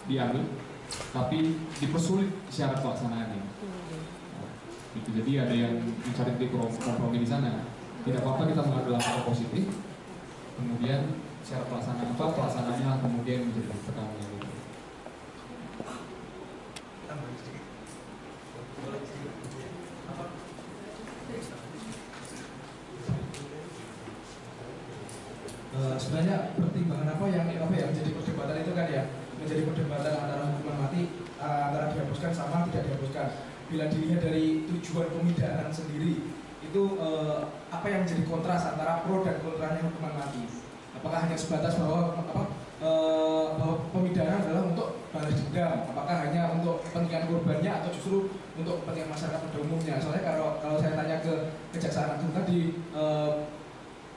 dianut tapi dipersulit syarat pelaksanaannya. Gitu, jadi ada yang mencari titik kompromi di sana. Tidak apa-apa kita mengambil langkah positif kemudian syarat pelaksanaan apa pelaksanaannya kemudian menjadi pertama gitu. Uh, sebenarnya pertimbangan apa yang apa ya menjadi perdebatan itu kan ya menjadi perdebatan antara hukuman mati uh, antara dihapuskan sama tidak dihapuskan bila dilihat dari tujuan pemidanaan sendiri itu eh, apa yang menjadi kontras antara pro dan kontranya hukuman mati? Apakah hanya sebatas bahwa apa eh, bahwa pemidanaan adalah untuk balas dendam? Apakah hanya untuk kepentingan korbannya atau justru untuk kepentingan masyarakat pada umumnya? Soalnya kalau kalau saya tanya ke kejaksaan agung tadi eh,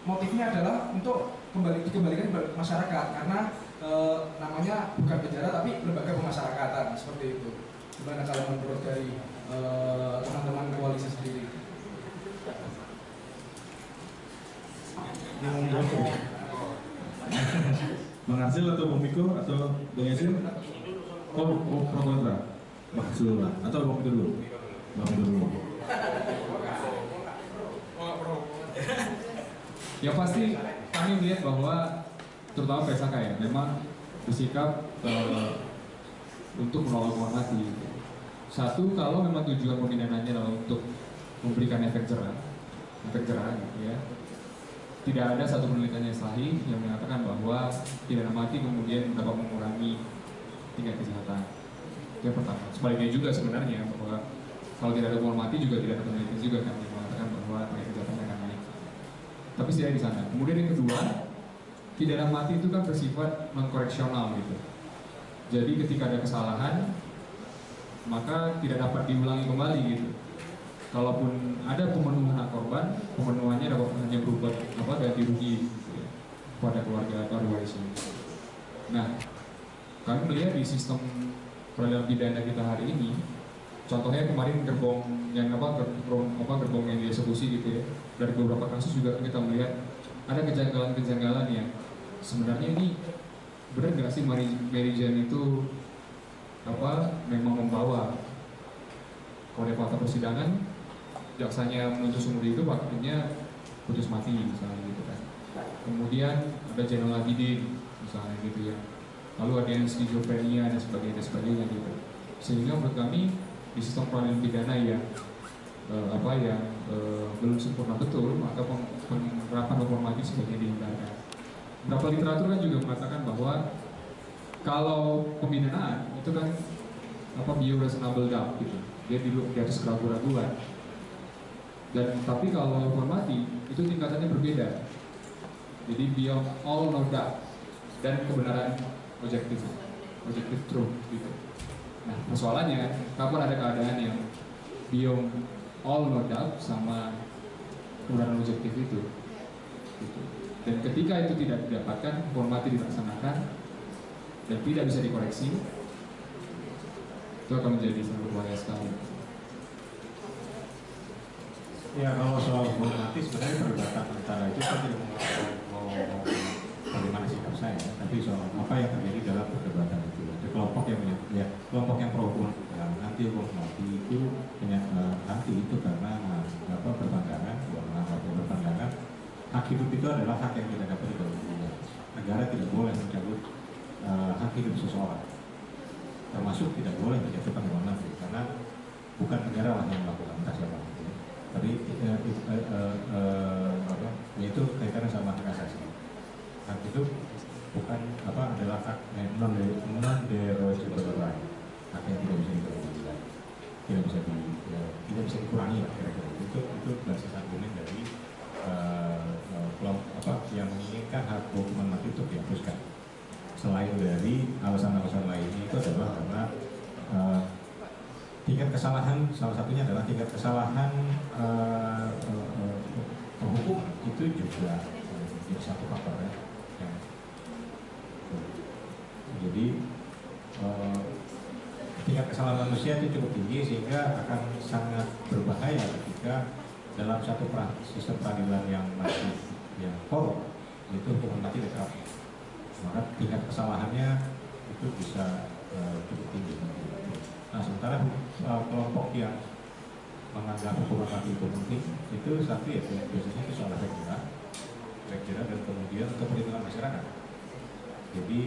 motifnya adalah untuk kembali dikembalikan ke masyarakat karena eh, namanya bukan penjara tapi lembaga pemasyarakatan seperti itu. Gimana kalau menurut dari eh, teman-teman koalisi sendiri? Bang Arsil atau Bang Miko atau Bang Yasin? Oh, oh pro kontra. Bang dulu. atau Bang Miko dulu? Bang Miko dulu. Ya pasti kami melihat bahwa terutama PSK ya memang bersikap eh, untuk menolak hukuman mati. Satu kalau memang tujuan pemindahannya adalah untuk memberikan efek jerah, efek jerah gitu ya. Tidak ada satu penelitian yang sahih yang mengatakan bahwa pidana mati kemudian dapat mengurangi tingkat kejahatan. Itu yang pertama. Sebaliknya juga sebenarnya bahwa kalau tidak ada hukuman mati juga tidak ada penelitian juga kan yang mengatakan bahwa tingkat kejahatan akan naik. Tapi tidak di sana. Kemudian yang kedua, pidana mati itu kan bersifat non-koreksional gitu. Jadi ketika ada kesalahan, maka tidak dapat diulangi kembali gitu. Kalaupun ada pemenuhan hak korban, pemenuhannya dapat hanya berupa apa ganti rugi gitu ya, kepada keluarga atau warisnya. Nah, kami melihat di sistem peradilan pidana kita hari ini, contohnya kemarin gerbong yang apa gerbong apa gerbong yang dieksekusi gitu ya, dari beberapa kasus juga kita melihat ada kejanggalan-kejanggalan yang sebenarnya ini benar nggak sih Mary, Mary Jane itu apa memang membawa kode fakta persidangan jaksanya menuntut seumur hidup akhirnya putus mati misalnya gitu kan. Kemudian ada Jainal Abidin misalnya gitu ya. Lalu ada yang skizofrenia dan sebagainya dan sebagainya gitu. Sehingga menurut kami di sistem peradilan pidana yang eh, apa yang eh, belum sempurna betul maka penerapan hukuman mati sebaiknya dihindarkan beberapa literatur kan juga mengatakan bahwa kalau pembinaan itu kan apa bio reasonable doubt gitu. Dia di, di atas keraguan-raguan dan tapi kalau mati itu tingkatannya berbeda. Jadi beyond all no doubt dan kebenaran objektif. Objektif truth gitu. Nah persoalannya kapan ada keadaan yang beyond all no doubt sama kebenaran objektif itu? Gitu. Dan ketika itu tidak didapatkan hukuman mati dilaksanakan dan tidak bisa dikoreksi itu akan menjadi sangat berbahaya sekali Ya kalau soal hukuman mati sebenarnya perdebatan antara itu saya tidak mau, bagaimana sikap saya, tapi soal apa yang terjadi dalam perdebatan itu. Ada kelompok yang ya, kelompok yang pro hukuman yang nanti hukuman mati itu menyat- eh, nanti itu karena eh, apa berpandangan, karena apa berpandangan hak hidup itu adalah hak yang tidak dapat diberikan. Negara tidak boleh mencabut eh, hak hidup seseorang, termasuk tidak boleh menjatuhkan hukuman mati karena bukan negara lah yang melakukan entah siapa tapi eh, apa yaitu kaitannya sama hak asasi. Hak itu bukan apa adalah hak eh, non non derogable right hak yang tidak bisa dikurangi tidak bisa di ya, tidak bisa dikurangi lah kira-kira. Itu itu basis argumen dari eh, yang menginginkan hak hukuman mati untuk dihapuskan selain dari alasan-alasan lainnya itu adalah karena eh, tingkat kesalahan salah satunya adalah tingkat kesalahan eh, eh, eh, penghukum itu juga eh, jadi satu faktor ya. jadi eh, tingkat kesalahan manusia itu cukup tinggi sehingga akan sangat berbahaya ketika dalam satu sistem peradilan yang masih yang korup itu hukuman mati diterapkan maka tingkat kesalahannya itu bisa eh, cukup tinggi Nah, sementara uh, kelompok yang menganggap hukuman mati itu penting, itu satu ya biasanya itu soal efek jerah dan kemudian untuk masyarakat. Jadi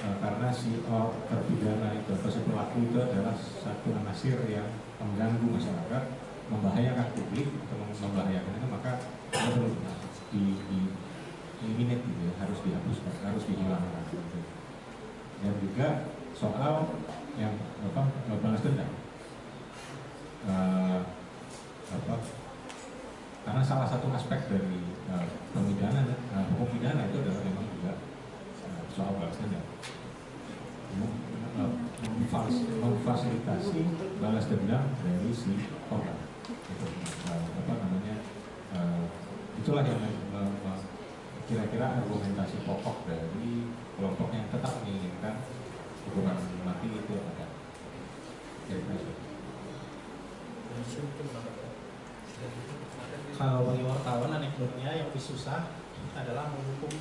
uh, karena si oh, terpidana itu atau si pelaku itu adalah satu nasir yang mengganggu masyarakat, membahayakan publik atau membahayakan itu maka itu perlu di, di eliminate gitu ya, harus dihapuskan, harus dihilangkan. Gitu. Dan juga soal yang apa balas dendam Eh, apa salah satu aspek dari uh, pemidana, uh, hukum pidana itu adalah memang juga uh, soal balas dendam. Mem- uh, memfas- Memfasilitasi balas dendam dari si korban. Itu, uh, apa namanya? uh, itulah yang uh, uh, kira-kira argumentasi pokok dari kelompok yang tetap menginginkan hukuman mati itu ada. Itu. Kalau bagi wartawan anekdotnya yang lebih susah adalah menghukum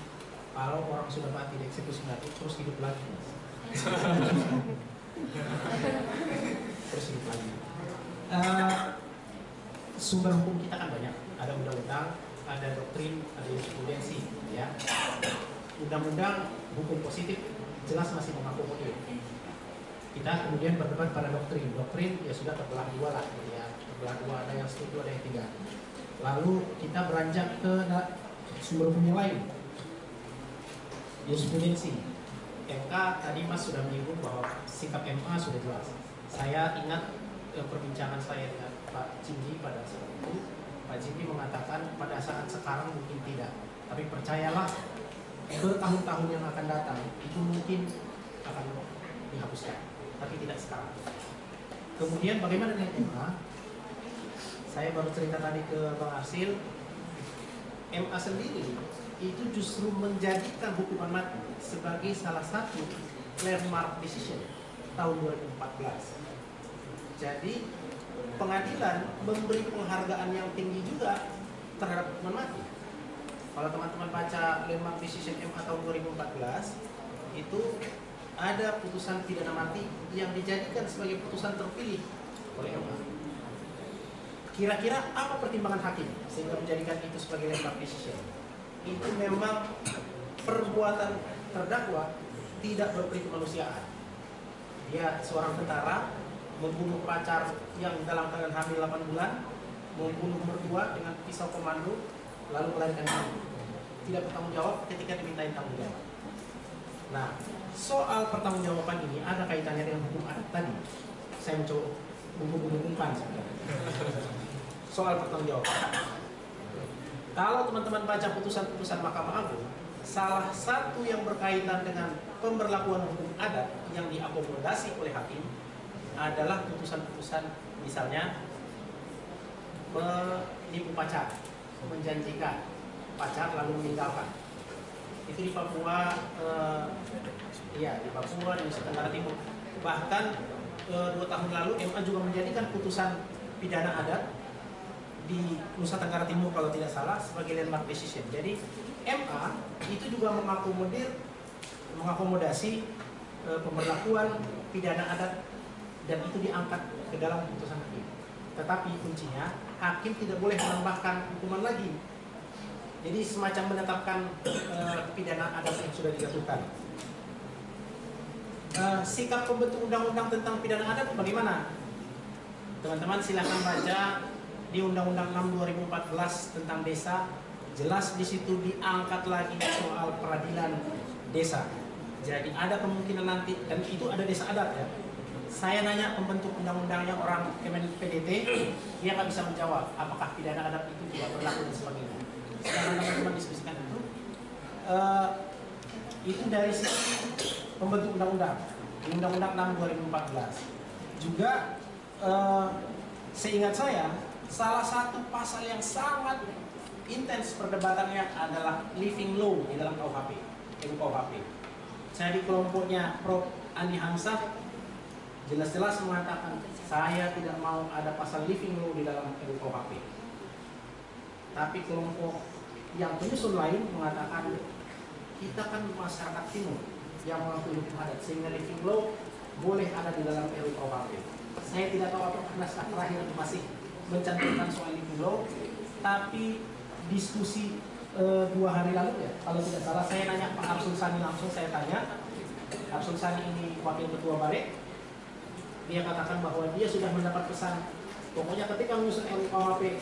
kalau orang sudah mati dieksekusi mati terus hidup lagi. terus hidup lagi. Eh, sumber hukum kita kan banyak. Ada undang-undang, ada doktrin, ada jurisprudensi, ya. Undang-undang hukum positif jelas masih mengakomodir. Kita kemudian berdebat pada doktrin. Doktrin ya sudah terbelah dua lah, gitu ya. Terbelah dua, ada yang setuju, ada yang tidak. Lalu kita beranjak ke sumber hukum yang lain. Jurisprudensi. MK tadi Mas sudah menyinggung bahwa sikap MA sudah jelas. Saya ingat eh, perbincangan saya dengan Pak Jimli pada saat itu. Pak Jimli mengatakan pada saat sekarang mungkin tidak. Tapi percayalah bertahun-tahun yang akan datang itu mungkin akan dihapuskan. Tapi tidak sekarang. Kemudian bagaimana dengan MA? Saya baru cerita tadi ke Bang Arsil, MA sendiri itu justru menjadikan hukuman mati sebagai salah satu landmark decision tahun 2014. Jadi pengadilan memberi penghargaan yang tinggi juga terhadap hukuman mati. Kalau teman-teman baca landmark decision MA tahun 2014 itu ada putusan pidana mati yang dijadikan sebagai putusan terpilih oleh MA. Kira-kira apa pertimbangan hakim sehingga menjadikan itu sebagai landmark decision? Itu memang perbuatan terdakwa tidak berperi kemanusiaan. Dia seorang tentara membunuh pacar yang dalam keadaan hamil 8 bulan, membunuh mertua dengan pisau komando, lalu melarikan diri. Tidak bertanggung jawab ketika dimintain tanggung jawab. Nah, soal pertanggungjawaban ini ada kaitannya dengan hukum adat tadi. Saya mencoba menghubung-hubungkan sebenarnya. Soal pertanggungjawaban. Kalau teman-teman baca putusan-putusan Mahkamah Agung, salah satu yang berkaitan dengan pemberlakuan hukum adat yang diakomodasi oleh hakim adalah putusan-putusan misalnya menipu pacar, menjanjikan pacar lalu meninggalkan. Itu di Papua, eh, iya di Papua di Nusa Tenggara Timur. Bahkan eh, dua tahun lalu MA juga menjadikan putusan pidana adat di Nusa Tenggara Timur kalau tidak salah sebagai landmark decision. Jadi MA itu juga mengakomodir mengakomodasi eh, pemberlakuan pidana adat dan itu diangkat ke dalam putusan hakim. Tetapi kuncinya hakim tidak boleh menambahkan hukuman lagi. Jadi semacam menetapkan eh, pidana adat yang sudah dijatuhkan. Eh, sikap pembentuk undang-undang tentang pidana adat bagaimana? Teman-teman silahkan baca di Undang-Undang 6 2014 tentang desa jelas di situ diangkat lagi soal peradilan desa. Jadi ada kemungkinan nanti dan itu ada desa adat ya. Saya nanya pembentuk undang-undangnya orang Kemen PDT, dia nggak bisa menjawab apakah pidana adat itu tidak berlaku dan sebagainya. Sekarang teman-teman diskusikan itu, eh, itu dari sisi pembentuk undang-undang, di Undang-Undang 6 2014. Juga eh, seingat saya salah satu pasal yang sangat intens perdebatannya adalah living law di dalam KUHP, RUU Saya di kelompoknya Prof. Andi Hamzah jelas-jelas mengatakan saya tidak mau ada pasal living law di dalam RUU Tapi kelompok yang penyusun lain mengatakan kita kan masyarakat timur yang mengakui hukum adat sehingga living law boleh ada di dalam RUU Saya tidak tahu apakah naskah terakhir masih mencantumkan soal living law, tapi diskusi e, dua hari lalu ya, kalau tidak salah saya nanya Pak Arsul Sani langsung saya tanya, Arsul Sani ini wakil ketua balik, dia katakan bahwa dia sudah mendapat pesan, pokoknya ketika menyusun RUU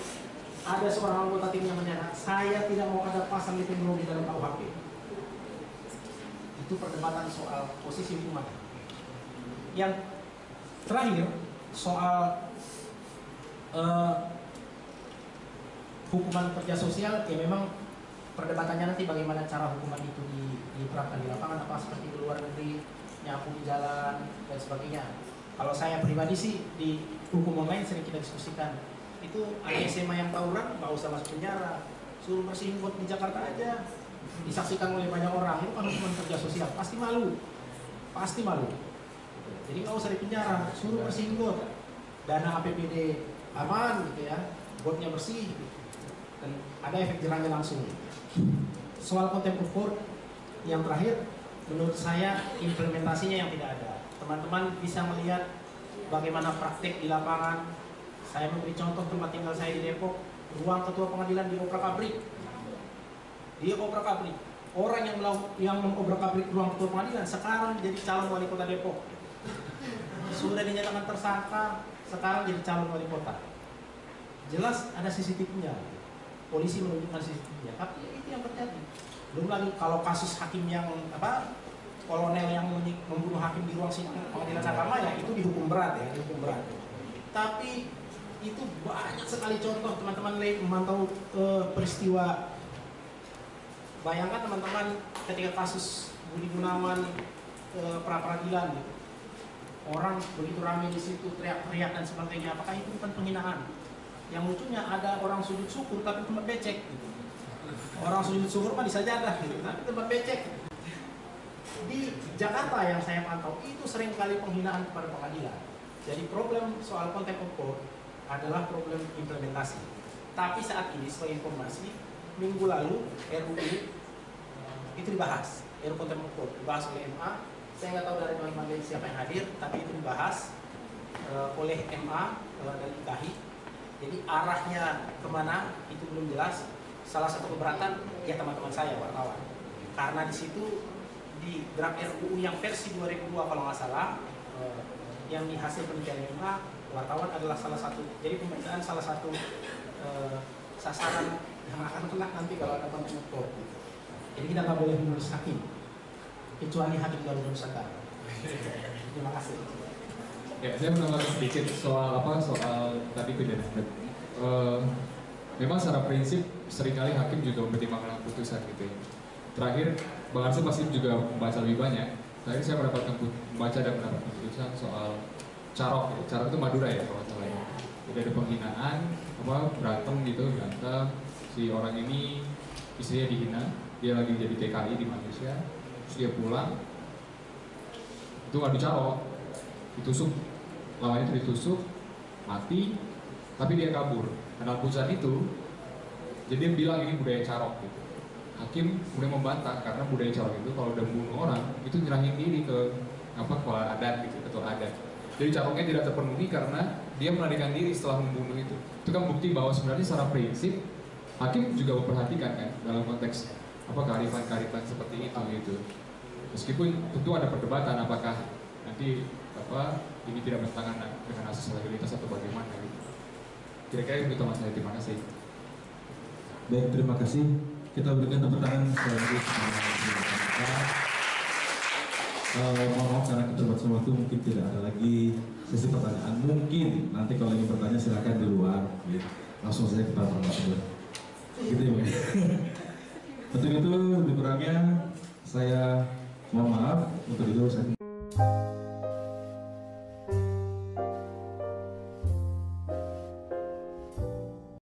ada seorang anggota tim yang menyatakan saya tidak mau ada living law di dalam KUHP. Itu perdebatan soal posisi hukuman. Yang terakhir soal uh, hukuman kerja sosial ya memang perdebatannya nanti bagaimana cara hukuman itu di- diterapkan di lapangan apa seperti di luar negeri nyapu di jalan dan sebagainya kalau saya pribadi sih di hukum online sering kita diskusikan itu ada SMA yang tawuran nggak usah masuk penjara. Suruh bersihin got di Jakarta aja. Disaksikan oleh banyak orang itu kan hukuman kerja sosial pasti malu. Pasti malu. Jadi nggak usah di penjara suruh bersihin got dana APBD aman gitu ya. Gotnya bersih gitu. dan ada efek jerahnya langsung. Soal of court yang terakhir menurut saya implementasinya yang tidak ada. Teman-teman bisa melihat bagaimana praktek di lapangan saya memberi contoh tempat tinggal saya di Depok. Ruang ketua pengadilan di Opera Kabrik di Opera Kabrik orang yang yang mengobrak abrik ruang ketua pengadilan sekarang jadi calon wali kota Depok. Sudah dinyatakan tersangka sekarang jadi calon wali kota. Jelas ada CCTV-nya polisi menunjukkan CCTV-nya tapi ya itu yang terjadi. Belum lagi kalau kasus hakim yang apa kolonel yang membunuh hakim di ruang sidang pengadilan agama ya itu dihukum berat ya dihukum berat. Tapi itu banyak sekali contoh teman-teman le- memantau eh, peristiwa. Bayangkan teman-teman ketika kasus Budi Gunawan eh, pra peradilan gitu. orang begitu ramai di situ teriak-teriak dan sebagainya. Apakah itu bukan penghinaan? Yang lucunya ada orang sujud syukur tapi tempat becek. Gitu. orang sujud syukur mah di sajadah gitu tapi tempat becek. Di Jakarta yang saya pantau itu sering kali penghinaan kepada pengadilan. Jadi problem soal contempt of adalah problem implementasi. Tapi saat ini sebagai informasi minggu lalu RUU itu dibahas. RUU of court dibahas oleh MA saya nggak tahu dari teman-teman siapa yang hadir tapi itu dibahas eh, oleh MA eh, dan IKAHI jadi arahnya ke mana itu belum jelas. Salah satu keberatan ya teman-teman saya wartawan. Karena di situ di draft RUU yang versi 2002 kalau nggak salah eh, yang di hasil penelitian MA wartawan adalah salah satu jadi pemberitaan salah satu eh, sasaran yang akan kena nanti kalau ada konten of jadi kita nggak boleh menulis hakim kecuali hakim Garuda Nusantara terima kasih Ya, saya menambahkan sedikit soal apa soal tadi pidana. Eh, memang secara prinsip sering kali hakim juga mempertimbangkan putusan gitu ya. Terakhir, Bang Arsul pasti juga membaca lebih banyak. Terakhir saya mendapatkan membaca dan mendapatkan putusan soal carok. Ya. Carok itu Madura ya kalau salah ya. Jadi ada penghinaan, apa berantem gitu, berantem. Si orang ini istrinya dihina, dia lagi jadi TKI di Malaysia, terus dia pulang, itu ngadu carok, ditusuk lawannya itu ditusuk mati tapi dia kabur karena putusan itu jadi dia bilang ini budaya carok gitu hakim kemudian membantah karena budaya carok itu kalau udah membunuh orang itu nyerahin diri ke apa kepala adat gitu ketua adat jadi caroknya tidak terpenuhi karena dia melarikan diri setelah membunuh itu itu kan bukti bahwa sebenarnya secara prinsip hakim juga memperhatikan kan dalam konteks apa kearifan-kearifan seperti itu gitu meskipun tentu ada perdebatan apakah nanti apa ini tidak bertentangan dengan asas legalitas atau bagaimana gitu. Kira-kira itu mas saya terima kasih. Baik, terima kasih. Kita berikan tepuk tangan sekaligus Eh, mohon maaf karena keterbatasan waktu mungkin tidak ada lagi sesi pertanyaan. Mungkin nanti kalau ingin bertanya silakan di luar. Ya. Langsung saja kita narasumber. Gitu ya. Untuk itu lebih kurangnya saya mohon maaf untuk itu saya